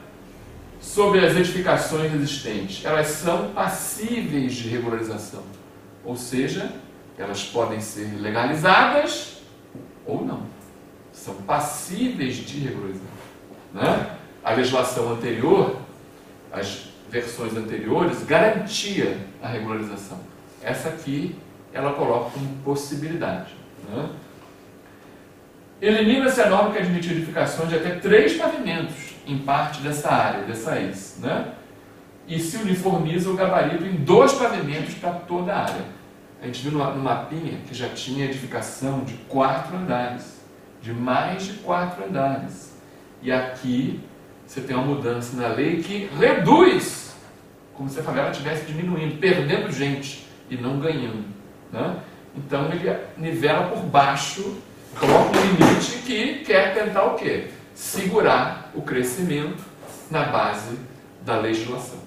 sobre as edificações existentes, elas são passíveis de regularização, ou seja, elas podem ser legalizadas ou não. São passíveis de regularização. Né? A legislação anterior, as versões anteriores, garantia a regularização. Essa aqui, ela coloca como possibilidade. Né? Elimina-se a norma que admite edificações de até três pavimentos em parte dessa área, dessa ex. Né? E se uniformiza o gabarito em dois pavimentos para toda a área. A gente viu no mapinha que já tinha edificação de quatro andares, de mais de quatro andares. E aqui você tem uma mudança na lei que reduz, como se a favela estivesse diminuindo, perdendo gente e não ganhando. Né? Então ele nivela por baixo, coloca um limite que quer tentar o quê? Segurar o crescimento na base da legislação.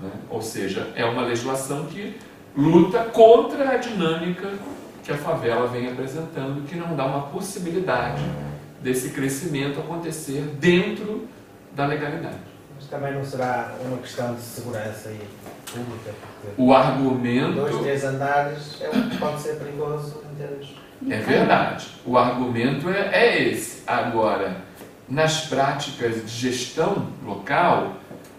Né? Ou seja, é uma legislação que luta contra a dinâmica que a favela vem apresentando, que não dá uma possibilidade desse crescimento acontecer dentro da legalidade. Mas também não será uma questão de segurança e pública? O argumento. Dois, três andares é pode ser perigoso em termos. É verdade. O argumento é, é esse. Agora, nas práticas de gestão local,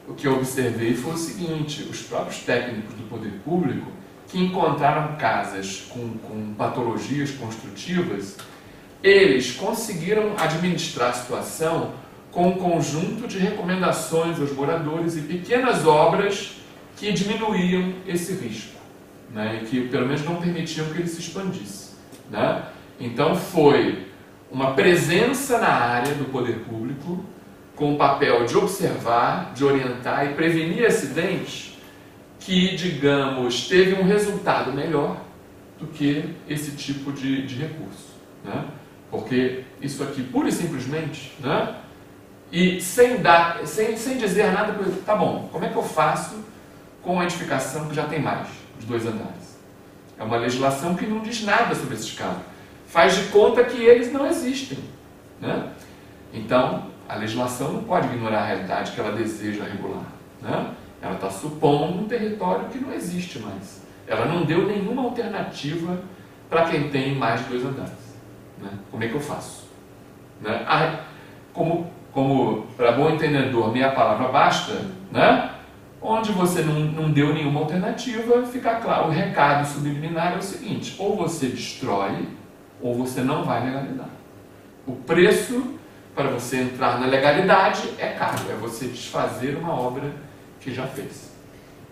o que eu observei foi o seguinte: os próprios técnicos do poder público que encontraram casas com, com patologias construtivas, eles conseguiram administrar a situação com um conjunto de recomendações aos moradores e pequenas obras que diminuíam esse risco, né, e que pelo menos não permitiam que ele se expandisse. Né? Então foi uma presença na área do poder público com o papel de observar, de orientar e prevenir acidentes que, digamos, teve um resultado melhor do que esse tipo de, de recurso. Né? Porque isso aqui, pura e simplesmente, né? e sem, dar, sem, sem dizer nada, tá bom, como é que eu faço com a edificação que já tem mais, os dois andares? É uma legislação que não diz nada sobre esses casos. Faz de conta que eles não existem. Né? Então, a legislação não pode ignorar a realidade que ela deseja regular. Né? Ela está supondo um território que não existe mais. Ela não deu nenhuma alternativa para quem tem mais de dois andares. Né? Como é que eu faço? Né? Ah, como como para bom entendedor, meia palavra basta, né? Onde você não, não deu nenhuma alternativa, fica claro, o recado subliminar é o seguinte, ou você destrói, ou você não vai legalizar. O preço para você entrar na legalidade é caro, é você desfazer uma obra que já fez.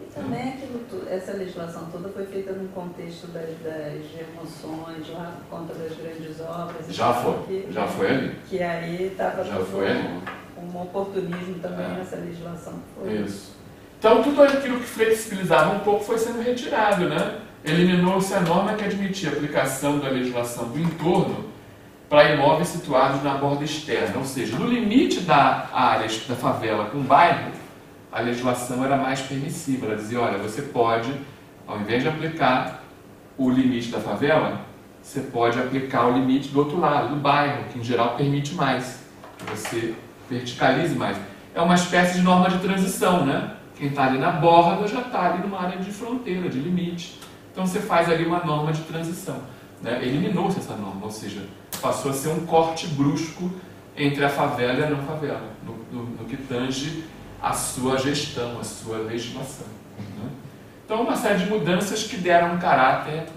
E também aquilo, essa legislação toda foi feita num contexto das, das remoções lá por conta das grandes obras. Já foi, que, já foi ali. Que aí estava já foi ali. Um, um oportunismo também é. nessa legislação. Foi. Isso. Então tudo aquilo que flexibilizava um pouco foi sendo retirado, né? Eliminou-se a norma que admitia a aplicação da legislação do entorno para imóveis situados na borda externa, ou seja, no limite da área da favela com o bairro, a legislação era mais permissiva. Ela dizia, olha, você pode, ao invés de aplicar o limite da favela, você pode aplicar o limite do outro lado, do bairro, que em geral permite mais, que você verticalize mais. É uma espécie de norma de transição, né? Quem está ali na borda já está ali numa área de fronteira, de limite. Então você faz ali uma norma de transição. Né? Eliminou-se essa norma, ou seja, passou a ser um corte brusco entre a favela e a não favela, no, no, no que tange a sua gestão, a sua legislação. Né? Então, uma série de mudanças que deram um caráter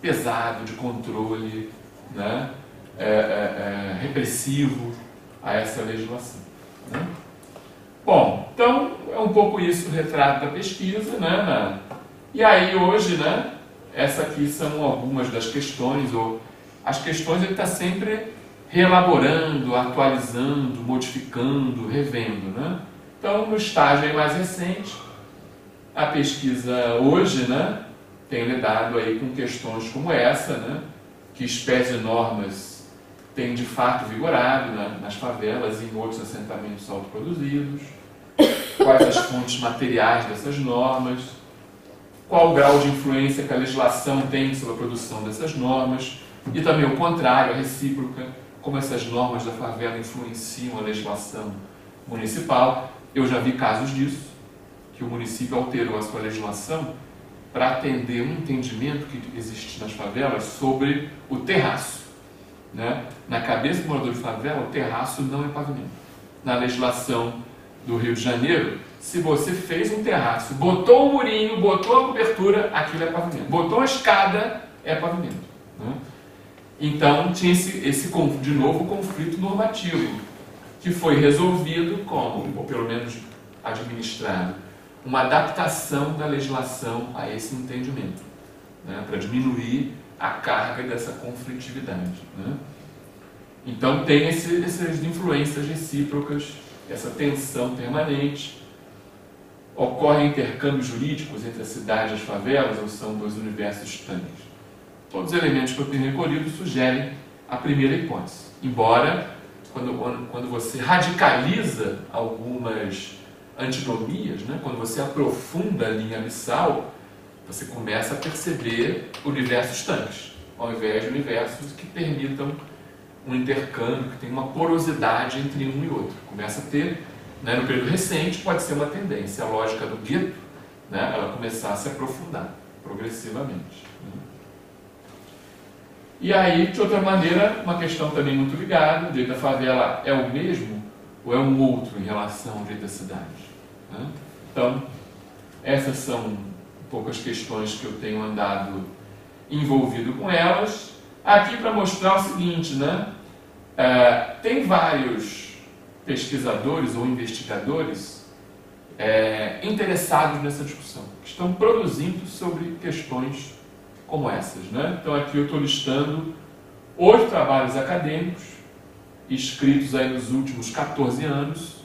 pesado de controle, né? É, é, é, repressivo a essa legislação. Né? Bom, então é um pouco isso o retrato da pesquisa, né? E aí hoje, né? Essa aqui são algumas das questões, ou as questões ele está sempre reelaborando, atualizando, modificando, revendo. Né? Então, no estágio mais recente, a pesquisa hoje né, tem lidado aí com questões como essa, né, que espécies e normas têm de fato vigorado né, nas favelas e em outros assentamentos autoproduzidos, quais as fontes materiais dessas normas, qual o grau de influência que a legislação tem sobre a produção dessas normas, e também o contrário, a recíproca, como essas normas da favela influenciam a legislação municipal. Eu já vi casos disso, que o município alterou a sua legislação para atender um entendimento que existe nas favelas sobre o terraço. Né? Na cabeça do morador de favela, o terraço não é pavimento. Na legislação do Rio de Janeiro, se você fez um terraço, botou um murinho, botou a cobertura, aquilo é pavimento. Botou a escada, é pavimento. Né? Então tinha esse, esse, de novo, conflito normativo, que foi resolvido como, ou pelo menos administrado, uma adaptação da legislação a esse entendimento, né, para diminuir a carga dessa conflitividade. Né? Então tem esse, essas influências recíprocas, essa tensão permanente. Ocorrem intercâmbios jurídicos entre a cidade e as favelas, ou são dois universos distantes? Todos os elementos que eu tenho recolhido sugerem a primeira hipótese. Embora, quando, quando você radicaliza algumas antinomias, né? quando você aprofunda a linha abissal, você começa a perceber universos estanques, ao invés de universos que permitam um intercâmbio, que tem uma porosidade entre um e outro. Começa a ter, né, no período recente, pode ser uma tendência, a lógica do gueto, né, ela começar a se aprofundar progressivamente. Né? E aí, de outra maneira, uma questão também muito ligada, o direito da favela é o mesmo ou é um outro em relação ao direito da cidade? Né? Então, essas são poucas questões que eu tenho andado envolvido com elas. Aqui para mostrar o seguinte, né? É, tem vários pesquisadores ou investigadores é, interessados nessa discussão, que estão produzindo sobre questões como essas. Né? Então aqui eu estou listando oito trabalhos acadêmicos escritos aí nos últimos 14 anos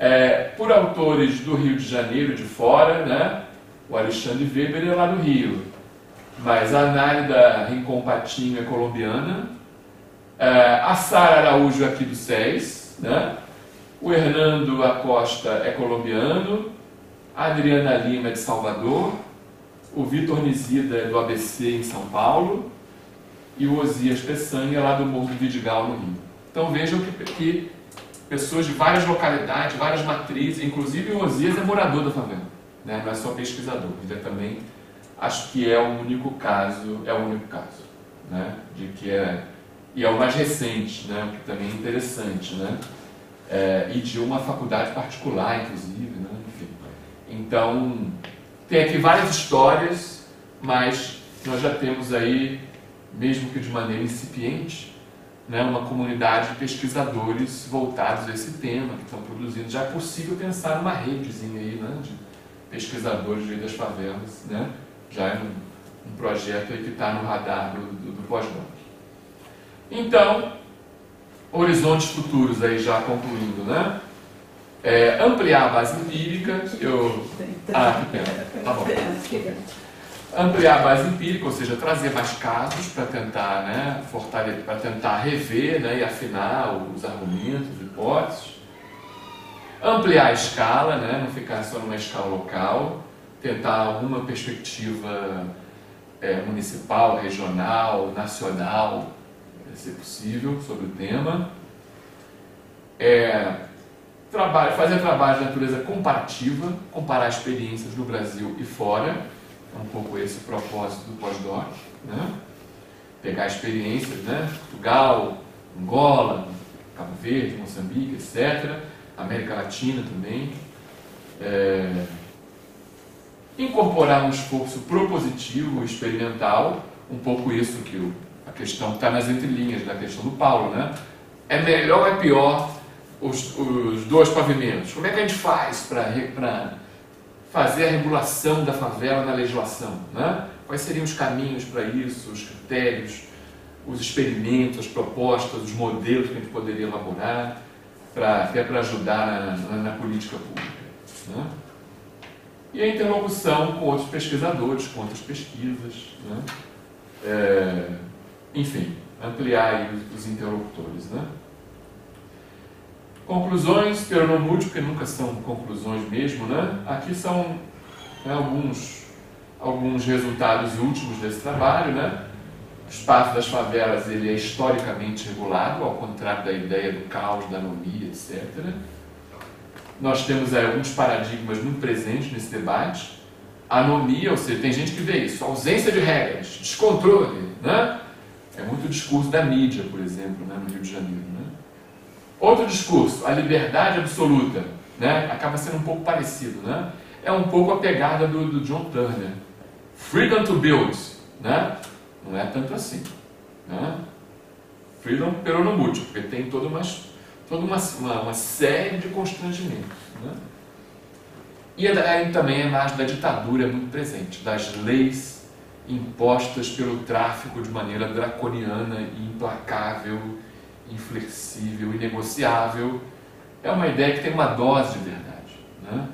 é, por autores do Rio de Janeiro, de fora, né? o Alexandre Weber é lá do Rio, mas a Nárida Rincon Patinho é colombiana, a Sara Araújo aqui do SES, né? o Hernando Acosta é colombiano, a Adriana Lima é de Salvador, o Vitor Nizida é do ABC em São Paulo e o Osias Peçanha é lá do Morro do Vidigal no Rio. Então vejam que, que pessoas de várias localidades, várias matrizes, inclusive o Osias é morador da favela, né? não é só pesquisador, ele é também, acho que é o único caso, é o único caso, né? de que é, e é o mais recente, né? que também é interessante, né? É, e de uma faculdade particular, inclusive, né? Enfim. Então, tem aqui várias histórias, mas nós já temos aí, mesmo que de maneira incipiente, né, uma comunidade de pesquisadores voltados a esse tema, que estão produzindo. Já é possível pensar numa redezinha aí, né, de pesquisadores das favelas, né? já é um, um projeto aí que está no radar do, do, do pós-doc. Então, horizontes futuros aí já concluindo, né? É, ampliar a base empírica, eu... Ah, que pena. Tá bom ampliar a base empírica, ou seja, trazer mais casos para tentar, né, fortalecer, para tentar rever né, e afinar os argumentos, hipóteses, ampliar a escala, né, não ficar só numa escala local, tentar alguma perspectiva é, municipal, regional, nacional, se possível, sobre o tema. É, trabalho, fazer trabalho de natureza comparativa, comparar experiências no Brasil e fora é um pouco esse o propósito do pós-doc, né? pegar experiências, né? Portugal, Angola, Cabo Verde, Moçambique, etc., América Latina também. É... Incorporar um esforço propositivo, experimental, um pouco isso que o, questão está nas entrelinhas da questão do Paulo, né? É melhor ou é pior os, os dois pavimentos? Como é que a gente faz para fazer a regulação da favela na legislação. Né? Quais seriam os caminhos para isso, os critérios, os experimentos, as propostas, os modelos que a gente poderia elaborar, pra, até para ajudar na, na, na, política pública. Né? E a interlocução com outros pesquisadores, com outras pesquisas. Né? É, enfim, ampliar os, os interlocutores. Né? Conclusões, peronomúltiplo, que nunca são conclusões mesmo, né? Aqui são né, alguns, alguns resultados últimos desse trabalho, né? O espaço das favelas ele é historicamente regulado, ao contrário da ideia do caos, da anomia, etc. Nós temos aí, alguns paradigmas muito presentes nesse debate. anomia, ou seja, tem gente que vê isso, ausência de regras, descontrole, né? É muito discurso da mídia, por exemplo, né, no Rio de Janeiro. Né? Outro discurso, a liberdade absoluta, né? acaba sendo um pouco parecido. Né? É um pouco a pegada do, do John Turner. Freedom to build. Né? Não é tanto assim. Né? Freedom peronomútil, porque tem toda uma, toda uma, uma, uma série de constrangimentos. Né? E aí também a imagem da ditadura é muito presente, das leis impostas pelo tráfico de maneira draconiana implacável inflexível, inegociável, é uma ideia que tem uma dose de verdade. Né?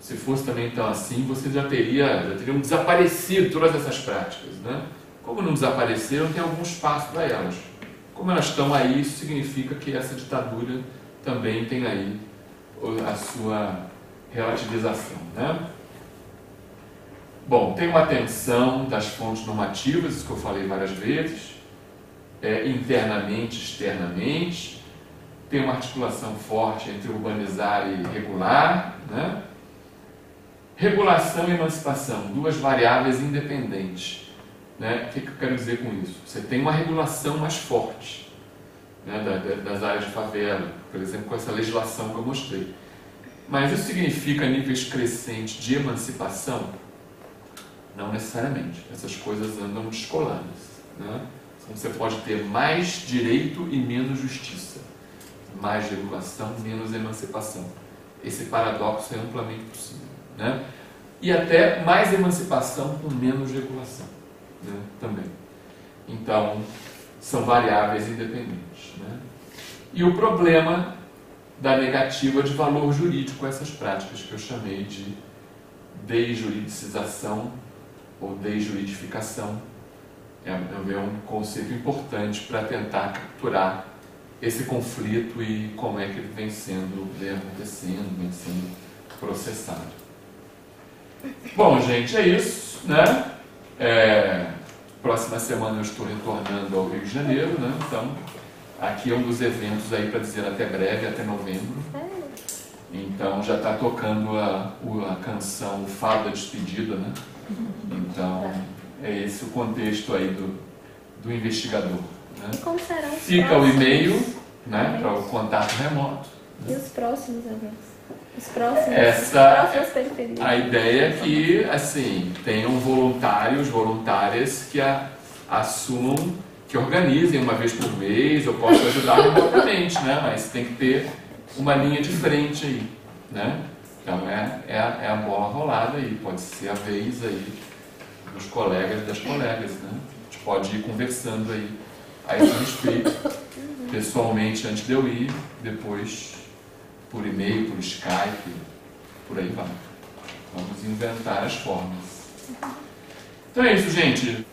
Se fosse também então assim, você já teria, já teriam desaparecido todas essas práticas. Né? Como não desapareceram, tem algum espaço para elas. Como elas estão aí, isso significa que essa ditadura também tem aí a sua relativização. Né? Bom, tem uma tensão das fontes normativas, isso que eu falei várias vezes é, internamente externamente, tem uma articulação forte entre urbanizar e regular. Né? Regulação e emancipação, duas variáveis independentes. Né? O que, que eu quero dizer com isso? Você tem uma regulação mais forte né, das áreas de favela, por exemplo, com essa legislação que eu mostrei. Mas isso significa níveis crescentes de emancipação? Não necessariamente. Essas coisas andam descoladas. Né? Você pode ter mais direito e menos justiça, mais regulação, menos emancipação. Esse paradoxo é amplamente possível. Né? E até mais emancipação com menos regulação né? também. Então, são variáveis independentes. Né? E o problema da negativa de valor jurídico a essas práticas que eu chamei de desjuridicização ou desjuridificação é, é um conceito importante para tentar capturar esse conflito e como é que ele vem sendo, vem acontecendo, vem sendo processado. Bom, gente, é isso, né? É, próxima semana eu estou retornando ao Rio de Janeiro, né? Então, aqui é um dos eventos aí para dizer até breve, até novembro. Então já está tocando a, a canção O Fado da Despedida, né? Então é esse o contexto aí do, do investigador. Né? E como serão os Fica próximos? o e-mail né, para o contato remoto. E os próximos eventos? Os próximos, Essa, periferias. A ideia é que assim, tenham voluntários, voluntárias que a, assumam, que organizem uma vez por mês, eu posso ajudar remotamente, né? mas tem que ter uma linha de frente aí. Né? Então é, é, é a bola rolada aí, pode ser a vez aí dos colegas e das colegas, né? A gente pode ir conversando aí a esse respeito, pessoalmente antes de eu ir, depois por e-mail, por Skype, por aí vai. Vamos inventar as formas. Então é isso, gente.